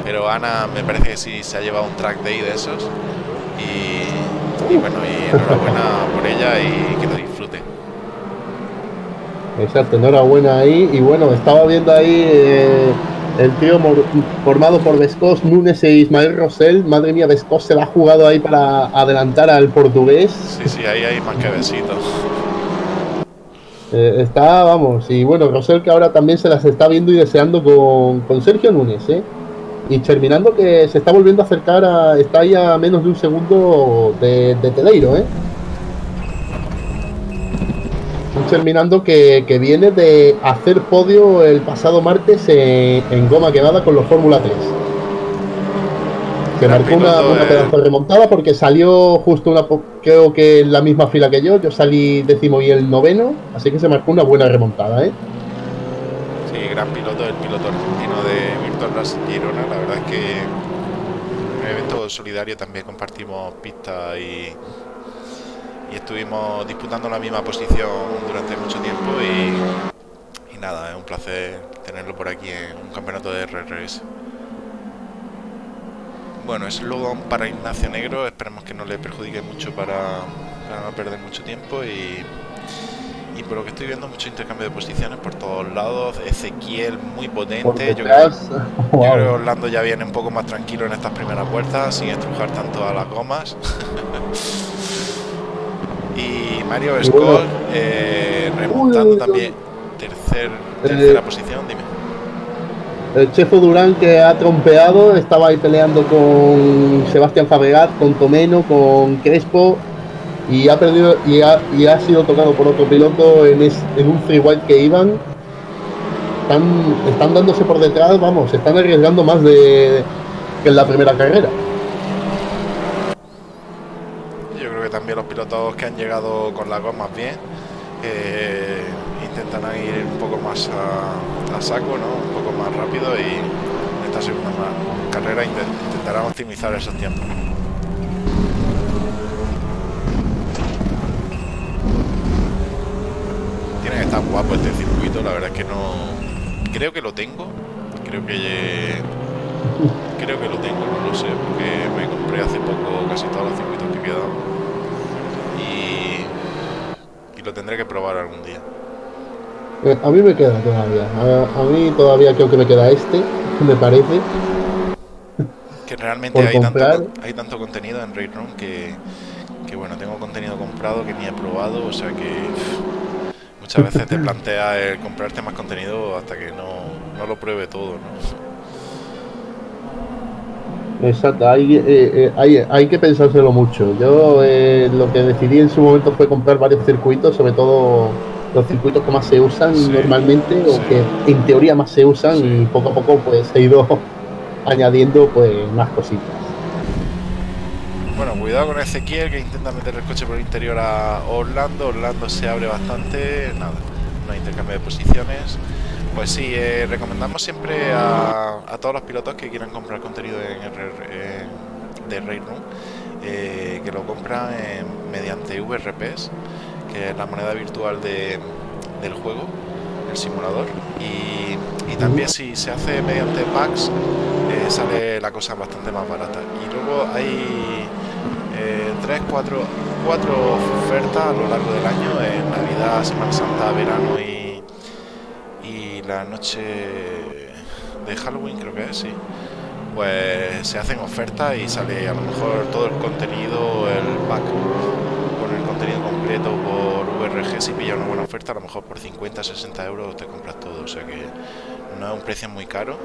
pero Ana me parece que sí se ha llevado un track day de esos. Y, y bueno, y enhorabuena por ella y que lo disfrute. Exacto, enhorabuena ahí. Y bueno, estaba viendo ahí eh, el trío formado por Vescos, Núñez e Ismael Rosell. Madre mía, Vescos se la ha jugado ahí para adelantar al portugués. Sí, sí, ahí hay más que besitos. Eh, está, vamos, y bueno, Rosell que ahora también se las está viendo y deseando con, Sergio Núñez, ¿eh? Y terminando que se está volviendo a acercar a. Está ahí a menos de un segundo de, de Teleiro, ¿eh? terminando que, viene de hacer podio el pasado martes en, Goma Quemada con los Fórmula 3. Que marcó una, una pedazo de remontada porque salió justo una, creo que en la misma fila que yo. Yo salí décimo y el noveno, así que se marcó una buena remontada, ¿eh? Sí, gran piloto, el piloto argentino de Virtual Racing Girona. La verdad es que en el evento solidario también compartimos pista y, y estuvimos disputando la misma posición durante mucho tiempo y, nada, es un placer tenerlo por aquí en un campeonato de RRS. Bueno, es luego para Ignacio Negro, esperemos que no le perjudique mucho para, no perder mucho tiempo y, por lo que estoy viendo, mucho intercambio de posiciones por todos lados. Ezequiel muy potente. Yo creo, que Orlando ya viene un poco más tranquilo en estas primeras vueltas, sin estrujar tanto a las gomas. y Mario Scott eh, remontando también tercer, tercera posición, dime. El Chefo Durán que ha trompeado, estaba ahí peleando con Sebastián Fabregat, con Tomeno, con Crespo y ha perdido y ha, sido tocado por otro piloto en, un freeway que iban. Están, están dándose por detrás, vamos, se están arriesgando más de que en la primera carrera. Yo creo que también los pilotos que han llegado con las gomas bien eh, intentan ir un poco más a, saco, ¿no? un poco más rápido y en esta segunda carrera intentarán optimizar esos tiempos. está guapo este circuito, la verdad es que no... Creo que lo tengo, creo que... Creo que lo tengo, no lo sé, porque me compré hace poco casi todos los circuitos que quedan. Y... Y lo tendré que probar algún día. Eh, a mí me queda todavía. A, mí todavía creo que me queda este, me parece. Que realmente hay tanto, hay tanto contenido en Raid que, que, bueno, tengo contenido comprado que ni he probado, o sea que muchas veces te plantea el comprarte más contenido hasta que no, lo pruebe todo, ¿no? Exacto, hay, eh, eh, hay, hay, que pensárselo mucho. Yo eh, lo que decidí en su momento fue comprar varios circuitos, sobre todo los circuitos que más se usan normalmente o que en teoría más se usan y poco a poco pues he ido añadiendo pues más cositas. Bueno, cuidado con Ezequiel que intenta meter el coche por el interior a Orlando. Orlando se abre bastante. Nada, no hay intercambio de posiciones. Pues sí, eh, recomendamos siempre a, todos los pilotos que quieran comprar contenido en, de Railroom eh, que lo compran mediante VRPs, que es la moneda virtual del juego, el simulador. Y, también si se hace mediante packs, eh, sale la cosa bastante más barata. Y luego hay eh, tres, cuatro, cuatro ofertas a lo largo del año, en Navidad, Semana Santa, verano y, y la noche de Halloween creo que es, sí. Pues se hacen ofertas y sale a lo mejor todo el contenido, el pack con el contenido completo por VRG, si pilla una buena oferta, a lo mejor por 50, 60 euros te compras todo, o sea que no es un precio muy caro,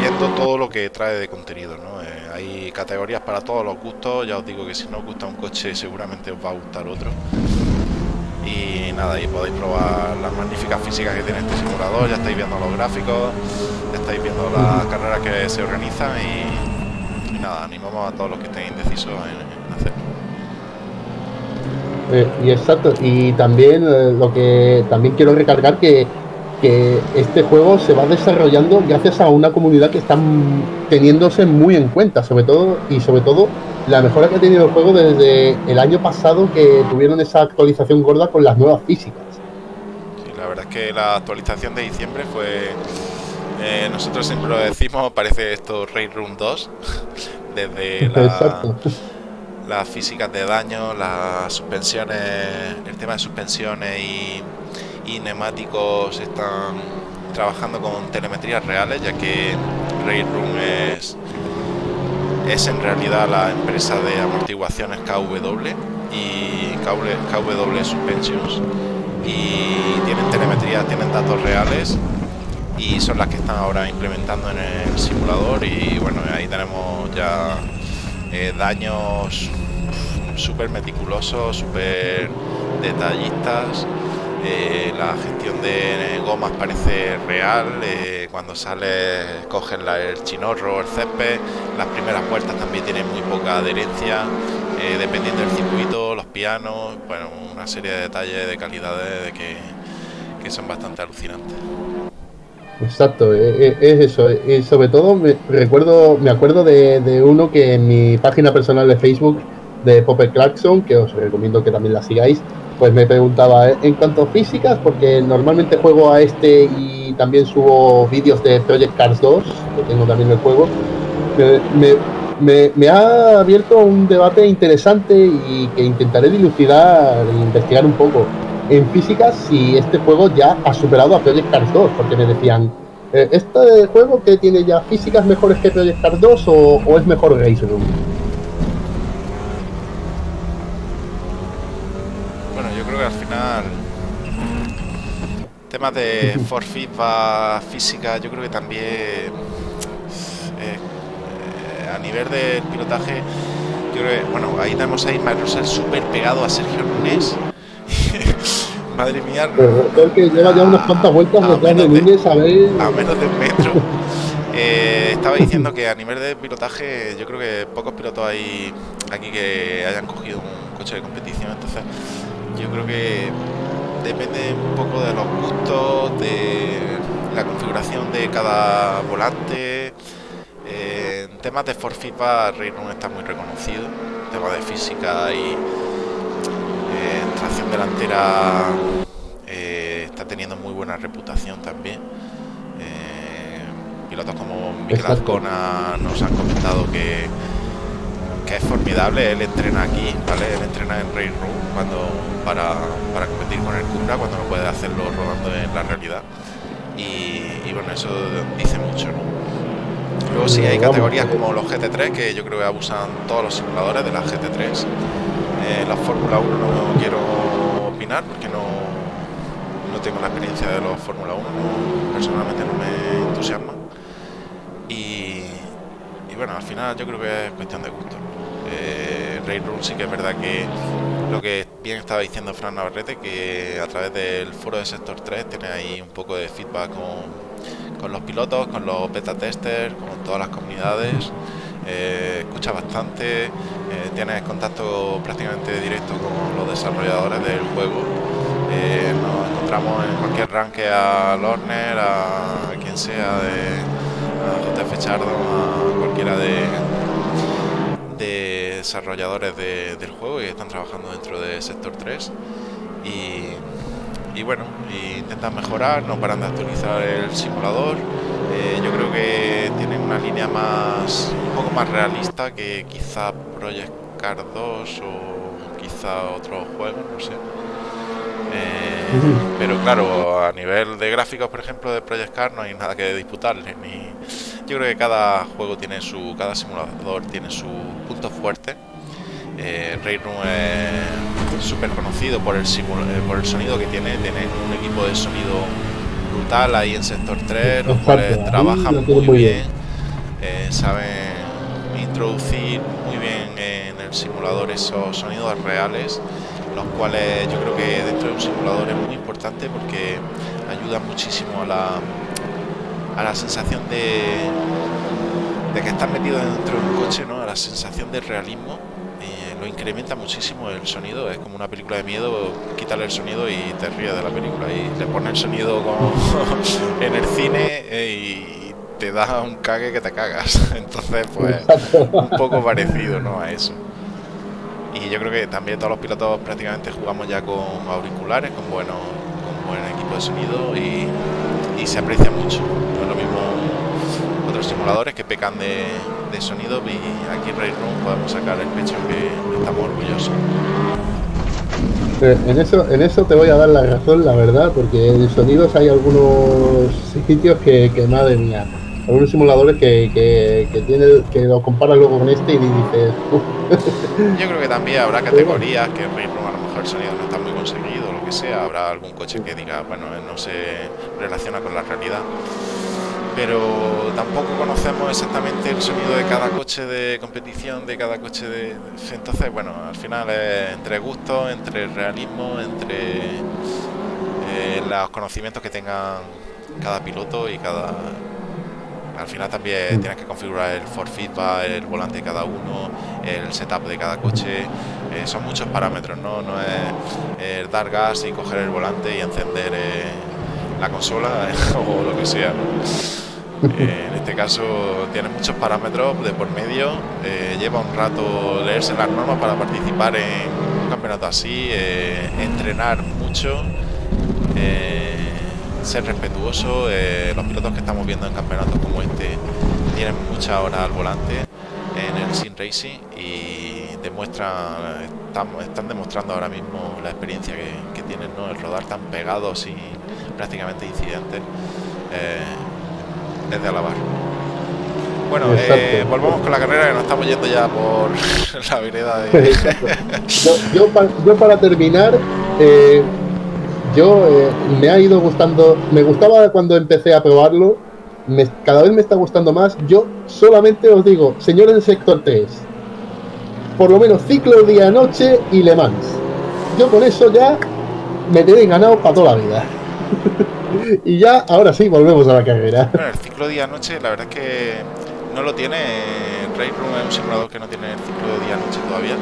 viendo todo lo que trae de contenido, ¿no? Hay categorías para todos los gustos. Ya os digo que si no os gusta un coche, seguramente os va a gustar otro. Y nada, ahí podéis probar las magníficas físicas que tiene este simulador. Ya estáis viendo los gráficos, ya estáis viendo las carreras que se organizan. Y, nada, animamos a todos los que estén indecisos en. Eh, y exacto, y también eh, lo que también quiero recargar que que este juego se va desarrollando gracias a una comunidad que está teniéndose muy en cuenta, sobre todo y sobre todo la mejora que ha tenido el juego desde el año pasado que tuvieron esa actualización gorda con las nuevas físicas. Sí, la verdad es que la actualización de diciembre fue eh, nosotros siempre lo decimos, parece esto Raid Room 2 desde la, las físicas de daño, las suspensiones, el tema de suspensiones y neumáticos están trabajando con telemetrías reales, ya que Railroom es, es en realidad la empresa de amortiguaciones KW y KW, Suspensions. Y tienen telemetría, tienen datos reales y son las que están ahora implementando en el simulador y bueno, ahí tenemos ya eh, daños súper meticulosos, súper detallistas eh, la gestión de gomas parece real. Eh, cuando sale, cogen el chinorro, el césped. Las primeras puertas también tienen muy poca adherencia. Dependiendo del circuito, los pianos, bueno, una serie de detalles de calidades de que, son bastante alucinantes. Exacto, es, eso. Y sobre todo me recuerdo, me acuerdo de, uno que en mi página personal de Facebook de Popper Clarkson, que os recomiendo que también la sigáis, pues me preguntaba, ¿eh? en cuanto a físicas, porque normalmente juego a este y también subo vídeos de Project Cars 2, que tengo también el juego, me, me, ha abierto un debate interesante y que intentaré dilucidar e investigar un poco. En física, si este juego ya ha superado a Project Cars 2, porque me decían, eh, ¿este juego que tiene ya físicas mejores que Project Cars 2 o, es mejor Race Room? Bueno, yo creo que al final temas de forfeit física, yo creo que también a nivel del pilotaje, yo creo que, bueno, ahí tenemos a Ismael Rosal súper pegado a Sergio Núñez. Madre mía. Pero que lleva ya unas cuantas vueltas a, detrás de Núñez a ver. A menos de un metro. Eh, estaba diciendo que a nivel de pilotaje, yo creo que pocos pilotos hay aquí que hayan cogido un coche de competición. Entonces, yo creo que depende un poco de los gustos, de la configuración de cada volante en temas de Forfipa, Reynolds está muy reconocido. En temas de física y eh, tracción delantera eh, está teniendo muy buena reputación también. Eh, pilotos como Miguel Azcona nos han comentado que, que es formidable. Él entrena aquí, ¿vale? Él entrena en Rain cuando, para, para competir con el Cupra cuando no puede hacerlo rodando en la realidad. Y, y bueno, eso dice mucho, ¿no? Luego sí hay categorías como los GT3 que yo creo que abusan todos los simuladores de la GT3. Eh, la Fórmula 1 no quiero opinar porque no, no tengo la experiencia de los Fórmula 1, personalmente no me entusiasma. Y, bueno, al final yo creo que es cuestión de gusto. Eh, Room sí que es verdad que lo que bien estaba diciendo Fran Navarrete, que a través del foro de Sector 3 tiene ahí un poco de feedback con con los pilotos, con los beta testers, con todas las comunidades. Eh, escucha bastante, eh, tienes contacto prácticamente directo con los desarrolladores del juego. Eh, nos encontramos en cualquier ranque a Lorner, a quien sea, de, a JF Chardon, a cualquiera de, de desarrolladores del juego y están trabajando dentro de Sector 3. Y y bueno, intentan mejorar, no paran de actualizar el simulador. Eh, yo creo que tienen una línea más un poco más realista que quizá Project Card 2 o quizá otros juegos, no sé. Eh, pero claro, a nivel de gráficos, por ejemplo, de Project Card no hay nada que disputarle. Ni... Yo creo que cada juego tiene su, cada simulador tiene su punto fuerte. Eh, es súper conocido por el, eh, por el sonido que tiene, tiene un equipo de sonido brutal ahí en Sector 3, los cuales trabajan muy bien, eh, saben introducir muy bien en el simulador esos sonidos reales, los cuales yo creo que dentro de un simulador es muy importante porque ayuda muchísimo a la, a la sensación de, de que estás metido dentro de un coche, ¿no? a la sensación de realismo lo incrementa muchísimo el sonido. Es como una película de miedo, quítale el sonido y te ríes de la película. Y le pone el sonido como en el cine eh, y te da un cague que te cagas. Entonces, pues, un poco parecido ¿no? a eso. Y yo creo que también todos los pilotos prácticamente jugamos ya con auriculares, con, bueno, con buen equipo de sonido y, se aprecia mucho. Otros simuladores que pecan de, de sonido y aquí en Raid Room podemos sacar el pecho que estamos orgullosos. En eso, en eso te voy a dar la razón, la verdad, porque en sonidos hay algunos sitios que, que madre mía, algunos simuladores que, que, que, tiene, que lo comparas luego con este y dices. Yo creo que también habrá categorías que Room a lo mejor el sonido no está muy conseguido, lo que sea, habrá algún coche que diga, bueno, no se relaciona con la realidad pero tampoco conocemos exactamente el sonido de cada coche de competición, de cada coche de... Entonces, bueno, al final es entre gustos, entre realismo, entre eh, los conocimientos que tengan cada piloto y cada... Al final también mm. tienes que configurar el for feedback, el volante de cada uno, el setup de cada coche. Eh, son muchos parámetros, ¿no? No es dar gas y coger el volante y encender eh, la consola o lo que sea. Eh, en este caso tiene muchos parámetros de por medio, eh, lleva un rato leerse las normas para participar en un campeonato así, eh, entrenar mucho, ser respetuoso. los pilotos que estamos viendo en campeonatos como este tienen muchas horas al volante en el Sim Racing y demuestran, están, demostrando ahora mismo la experiencia que, tienen, ¿no? el rodar tan pegado sin prácticamente incidentes. Eh, es de alabar. Bueno, eh, volvamos con la carrera que nos estamos yendo ya por la vereda de... yo, para, terminar, eh, yo eh, me ha ido gustando, me gustaba cuando empecé a probarlo, cada vez me está gustando más. Yo solamente os digo, señores del sector 3, por lo menos ciclo día-noche y Le Mans. Yo con eso ya me tenéis ganado para toda la vida. y ya, ahora sí, volvemos a la carrera. El ciclo día-noche, la verdad es que no lo tiene. Railroom es un simulador que no tiene el ciclo día-noche todavía,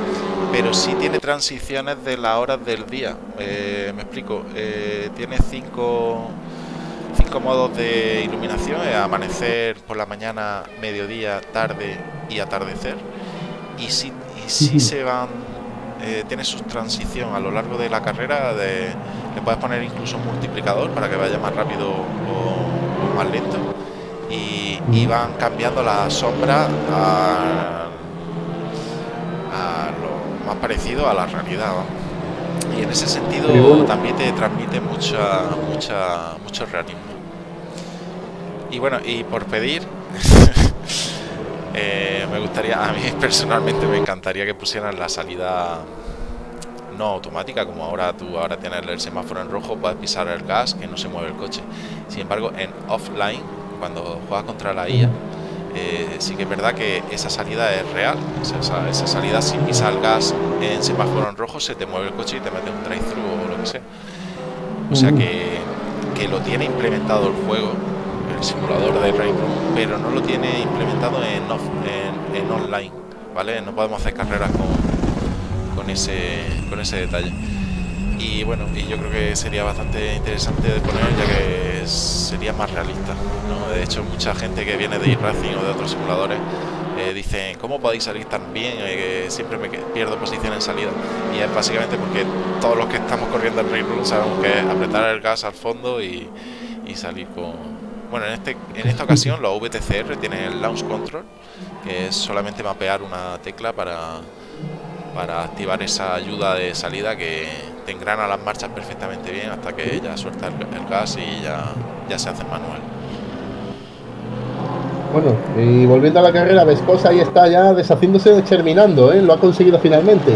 pero sí tiene transiciones de las horas del día. Eh, me explico, eh, tiene cinco, cinco modos de iluminación: eh, amanecer por la mañana, mediodía, tarde y atardecer. Y sí, sí se van. tiene su transición a lo largo de la carrera. De, le puedes poner incluso un multiplicador para que vaya más rápido o más lento y, van cambiando la sombra a, lo más parecido a la realidad. Y en ese sentido también te transmite mucha, mucha, mucho realismo. Y bueno, y por pedir, eh, me gustaría, a mí personalmente me encantaría que pusieran la salida no automática, como ahora tú ahora tienes el semáforo en rojo, puedes pisar el gas, que no se mueve el coche. Sin embargo, en offline cuando juegas contra la IA, eh, sí que es verdad que esa salida es real. esa, salida, si pisas el gas en semáforo en rojo, se te mueve el coche y te mete un drive-thru o lo que sea. O sea que, que, lo tiene implementado el juego, el simulador de Rainbow, pero no lo tiene implementado en, en, online. ¿Vale? No podemos hacer carreras con, con, ese, con ese detalle. Y bueno, y yo creo que sería bastante interesante de poner ya que sería más realista. De hecho, mucha gente que viene de e-racing o de otros simuladores eh, dicen, ¿cómo podéis salir tan bien? Eh, que siempre me pierdo posición en salida. Y es básicamente porque todos los que estamos corriendo en Run sabemos que es apretar el gas al fondo y, y salir con... Bueno, en, este, en esta ocasión los VTCR tienen el Launch Control, que es solamente mapear una tecla para, para activar esa ayuda de salida que te engrana las marchas perfectamente bien hasta que ya suelta el, gas y ya, ya se hace manual. Bueno, y volviendo a la carrera, Vescosa ahí está ya deshaciéndose de Terminando, ¿eh? lo ha conseguido finalmente.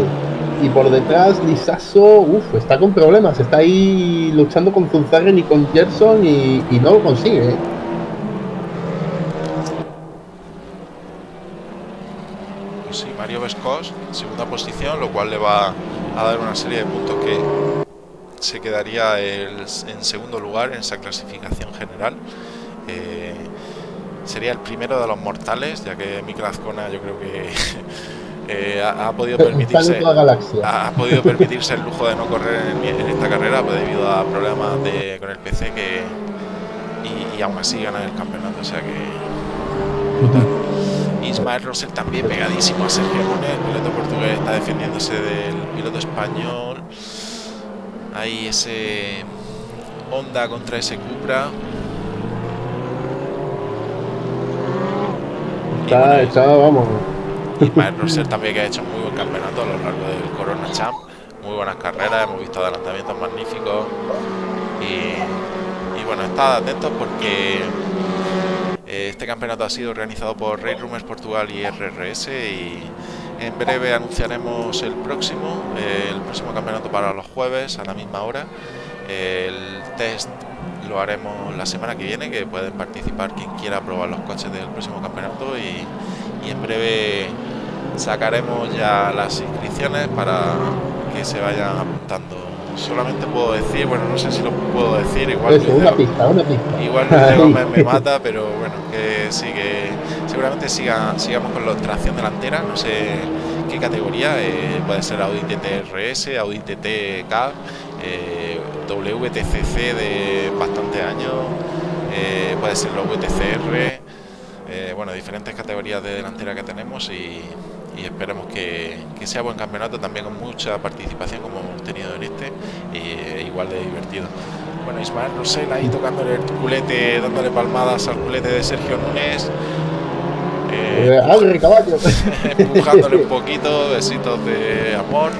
Y por detrás, Lisaso, uff, está con problemas, está ahí luchando con Zunzaren y con Gerson y, no lo consigue. ¿eh? Pues sí, Mario Vescos, segunda posición, lo cual le va a dar una serie de puntos que se quedaría en segundo lugar en esa clasificación general. Eh, sería el primero de los mortales, ya que Mikkel Azcona yo creo que eh, ha, podido permitirse ha, podido permitirse el lujo de no correr en, esta carrera pues, debido a problemas de, con el PC que y, aún así ganar el campeonato, o sea que Ismael Rosell también pegadísimo a Sergio Lunes, el piloto portugués está defendiéndose del piloto español. Hay ese Honda contra ese Cupra. Está, está, vamos. Ismael Rosell también que ha hecho muy buen campeonato a lo largo del Corona Champ. Muy buenas carreras, hemos visto adelantamientos magníficos. Y, y bueno, estad atentos porque eh, este campeonato ha sido organizado por Rail Rumors Portugal y RRS y en breve anunciaremos el próximo, eh, el próximo campeonato para los jueves a la misma hora. El test lo haremos la semana que viene, que pueden participar quien quiera probar los coches del próximo campeonato y, en breve sacaremos ya las inscripciones para que se vayan apuntando. Solamente puedo decir, bueno, no sé si lo puedo decir, igual una pista, una pista. Igual me, mata, pero bueno, que sí que seguramente siga, sigamos con la tracción delantera, no sé qué categoría, eh, puede ser Audi TT RS, Audi TT Cab, eh, WTCC de bastante años, eh, puede ser los WTCR, eh, bueno, diferentes categorías de delantera que tenemos y, esperemos que, sea buen campeonato también con mucha participación como hemos tenido en este, y igual de divertido. Bueno, Ismael Rosell ahí tocándole el culete, dándole palmadas al culete de Sergio Núñez. Eh, ¡Agre, caballo! empujándole un poquito, besitos de amor.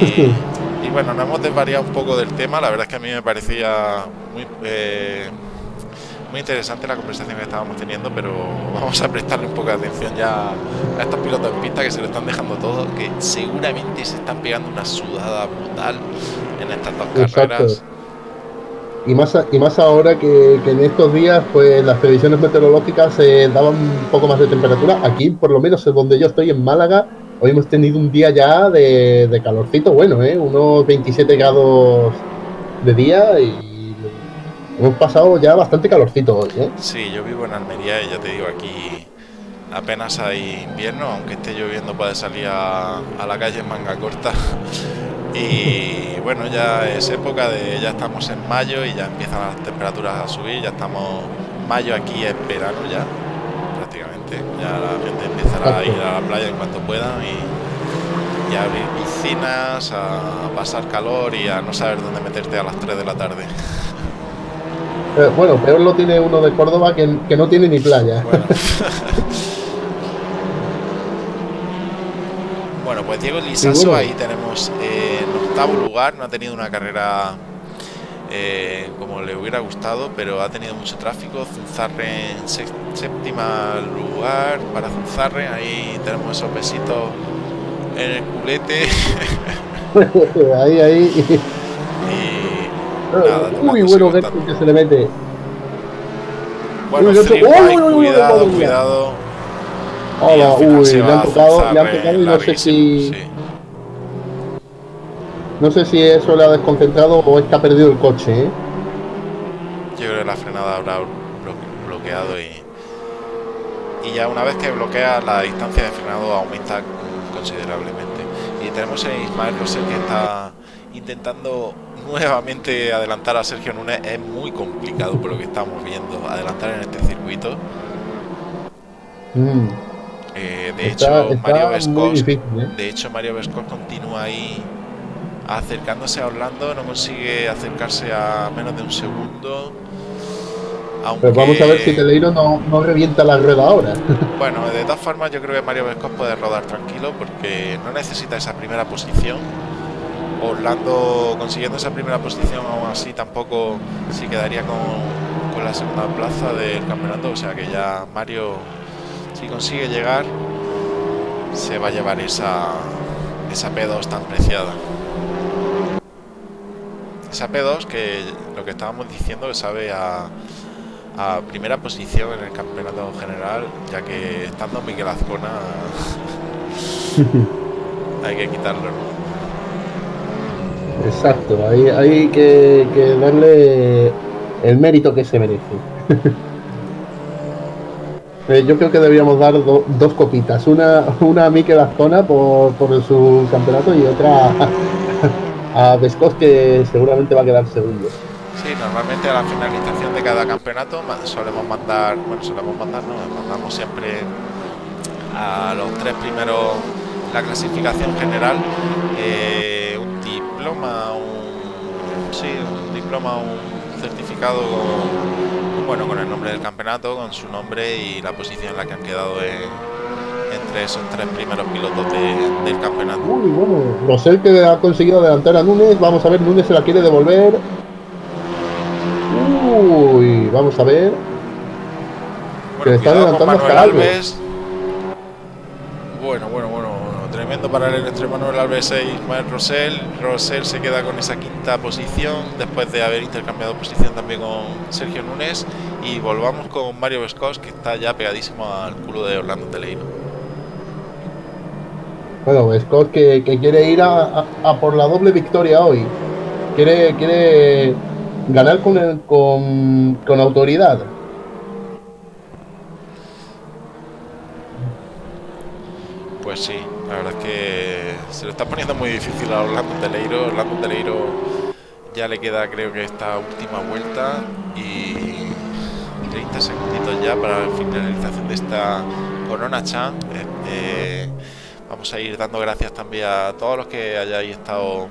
Y, y, bueno, nos hemos desvariado un poco del tema. La verdad es que a mí me parecía muy, eh, muy interesante la conversación que estábamos teniendo, pero vamos a prestarle un poco de atención ya a estos pilotos en pista que se lo están dejando todo, que seguramente se están pegando una sudada brutal en estas dos Exacto. carreras. Y más, a- y más ahora que, que en estos días pues las previsiones meteorológicas se daban un poco más de temperatura. Aquí, por lo menos en donde yo estoy, en Málaga, hoy hemos tenido un día ya de, de calorcito bueno, ¿eh? unos 27 grados de día y hemos pasado ya bastante calorcito hoy. ¿eh? Sí, yo vivo en Almería y ya te digo, aquí apenas hay invierno, aunque esté lloviendo puedes salir a, a la calle en manga corta. Y bueno, ya es época de, ya estamos en mayo y ya empiezan las temperaturas a subir, ya estamos, mayo aquí es verano ya, prácticamente. Ya la gente empezará a ir a la playa en cuanto puedan y, y a abrir piscinas, a pasar calor y a no saber dónde meterte a las 3 de la tarde. Eh, bueno, peor lo tiene uno de Córdoba que, que no tiene ni playa. Bueno. Bueno, pues Diego Lisaso, Y bueno. ahí tenemos eh, en octavo lugar, no ha tenido una carrera eh, como le hubiera gustado, pero ha tenido mucho tráfico. Zunzarre en séptima lugar para Zunzarre, ahí tenemos esos besitos en el culete ahí, ahí. y nada, Uy, bueno, que, que se le mete. Bueno, Uy, uy, uy, cuidado, Hola, uy, le han tocado, le han tocado y no sé si, sí. no sé si eso le ha desconcentrado o es que ha perdido el coche, ¿eh? Yo creo que la frenada habrá blo- bloqueado y, y ya una vez que bloquea la distancia de frenado aumenta considerablemente. Y tenemos a Ismael Rosell que está intentando nuevamente adelantar a Sergio Núñez. Es muy complicado por lo que estamos viendo, adelantar en este circuito. Mm, Eh, de está hecho, está Mario Vescos difícil, ¿eh? De hecho, Mario Vescos continúa ahí acercándose a Orlando, no consigue acercarse a menos de un segundo. Aunque, Pero vamos a ver si Teleiro no, no revienta la rueda ahora. Bueno, de todas formas, yo creo que Mario Vescos puede rodar tranquilo porque no necesita esa primera posición. Orlando consiguiendo esa primera posición, aún así tampoco se quedaría con, la segunda plaza del campeonato. O sea que ya Mario, si consigue llegar, se va a llevar esa, esa P2 tan preciada. Esa P2 que lo que estábamos diciendo que sabe a, a primera posición en el campeonato general, ya que estando Miguel Azcona hay que quitarlo. Exacto, hay, hay que, darle el mérito que se merece. Eh, yo creo que deberíamos dar do- dos copitas, una, una a Mikel Azcona por, por su campeonato y otra a, a que seguramente va a quedar segundo. Sí, normalmente a la finalización de cada campeonato solemos mandar, bueno, solemos mandar, no, mandamos siempre a los tres primeros la clasificación general eh, diploma, un sí, un diploma, un certificado con, bueno, con el nombre del campeonato, con su nombre y la posición en la que han quedado en- entre esos tres primeros pilotos de- del campeonato. Uy, bueno, Rosell que ha conseguido adelantar a Núñez, vamos a ver, Núñez se la quiere devolver. Uy, vamos a ver. Bueno, está adelantando Alves. Bueno, bueno, bueno, tremendo paralelo entre Manuel Alves e Ismael Rosell. Rosell se queda con esa quinta posición después de haber intercambiado posición también con Sergio Núñez. Y volvamos con Mario Vescos, que está ya pegadísimo al culo de Orlando Teleiro. Bueno, Scott que, quiere ir a, por la doble victoria hoy. Quiere, quiere ganar con, con, con autoridad. Pues sí, la verdad es que se lo está poniendo muy difícil a Orlando Teleiro. Orlando Teleiro ya le queda creo que esta última vuelta y 30 segunditos ya para la finalización de esta Corona Chan. Vamos vamos a ir dando gracias también a todos los que hayáis estado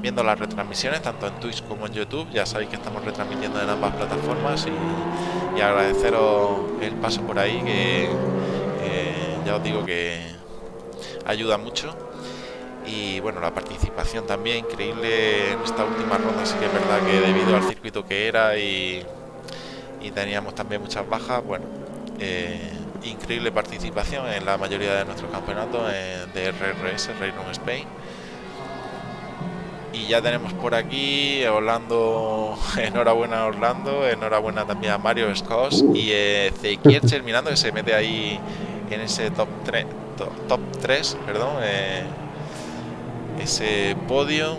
viendo las retransmisiones, tanto en Twitch como en YouTube. Ya sabéis que estamos retransmitiendo en ambas plataformas y, agradeceros el paso por ahí, que ya os digo que ayuda mucho. Y bueno, la participación también increíble en esta última ronda, sí que es verdad que debido al circuito que era y, teníamos también muchas bajas, bueno, eh, increíble participación en la mayoría de nuestros campeonatos de RRS, Reino Spain. Y ya tenemos por aquí Orlando, enhorabuena Orlando, enhorabuena también a Mario Scott y eh, terminando que se mete ahí en ese top 3, top, 3 perdón, eh, ese podio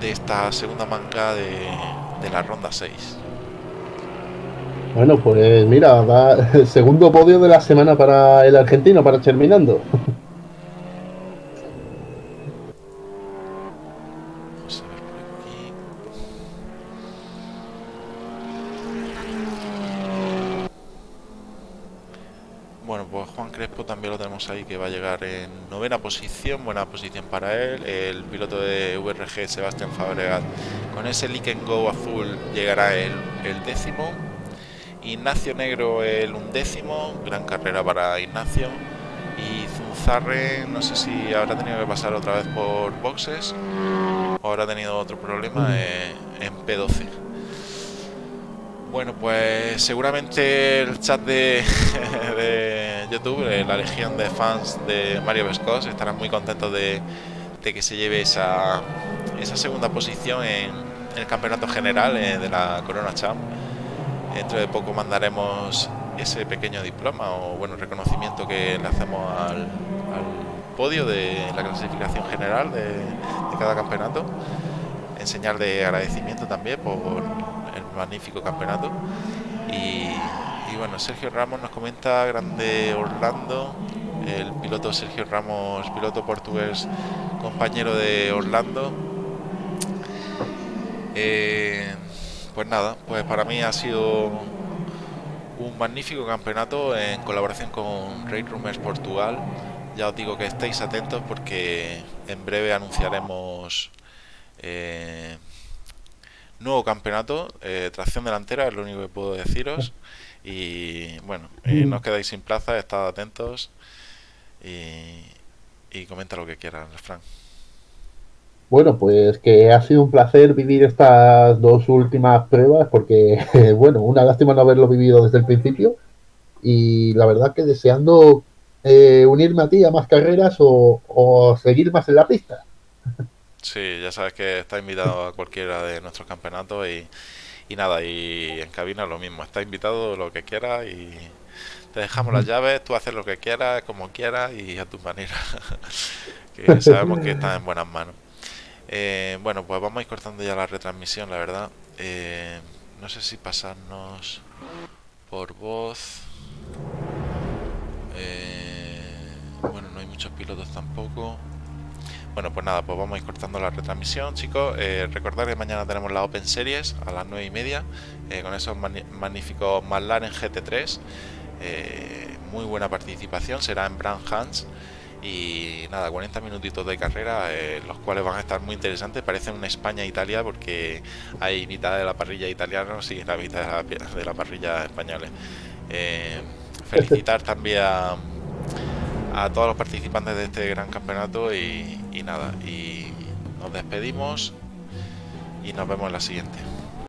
de esta segunda manga de, la ronda 6. Bueno, pues mira, el segundo podio de la semana para el argentino, para terminando. Bueno, pues Juan Crespo también que va a llegar en novena posición, buena posición para él. El piloto de VRG, Sebastián Fabregat, con ese Lick Go azul llegará el, el décimo. Ignacio Negro el undécimo, gran carrera para Ignacio. Y Zunzarre, no sé si habrá tenido que pasar otra vez por boxes o habrá tenido otro problema en, P12. Bueno, pues seguramente el chat de, YouTube, eh, la legión de fans de Mario Vescos, estarán muy contentos de, que se lleve esa, segunda posición en, el campeonato general eh, de la Corona Champ. Dentro de poco mandaremos ese pequeño diploma o bueno reconocimiento que le hacemos al, podio de la clasificación general de, cada campeonato. En señal de agradecimiento también por magnífico campeonato y, bueno Sergio Ramos nos comenta grande Orlando el piloto Sergio Ramos piloto portugués compañero de Orlando eh, pues nada, pues para mí ha sido un magnífico campeonato en colaboración con Raid Rumors Portugal. Ya os digo que estéis atentos porque en breve anunciaremos eh, nuevo campeonato, eh, tracción delantera, es lo único que puedo deciros. Y bueno, eh, no os quedáis sin plaza, estad atentos y, y comenta lo que quieras, Frank. Bueno, pues que ha sido un placer vivir estas dos últimas pruebas porque, bueno, una lástima no haberlo vivido desde el principio y la verdad que deseando eh, unirme a ti a más carreras o, seguir más en la pista. Sí, ya sabes que está invitado a cualquiera de nuestros campeonatos y, y nada, y en cabina lo mismo, está invitado lo que quieras y te dejamos las llaves, tú haces lo que quieras, como quieras y a tu manera, que sabemos que estás en buenas manos. Eh, bueno, pues vamos a ir cortando ya la retransmisión, la verdad. Eh, no sé si pasarnos por voz. Eh, bueno, no hay muchos pilotos tampoco. Bueno, pues nada, pues vamos a ir cortando la retransmisión, chicos. recordad que mañana tenemos la Open Series a las 9 y media con esos magníficos McLaren GT3. muy buena participación, será en Brand Hans. Y nada, 40 minutitos de carrera, eh, los cuales van a estar muy interesantes. Parecen una España-Italia porque hay mitad de la parrilla italiana y la mitad de la, parrilla española. Eh, felicitar también a, todos los participantes de este gran campeonato y, nada, y nos despedimos y nos vemos en la siguiente.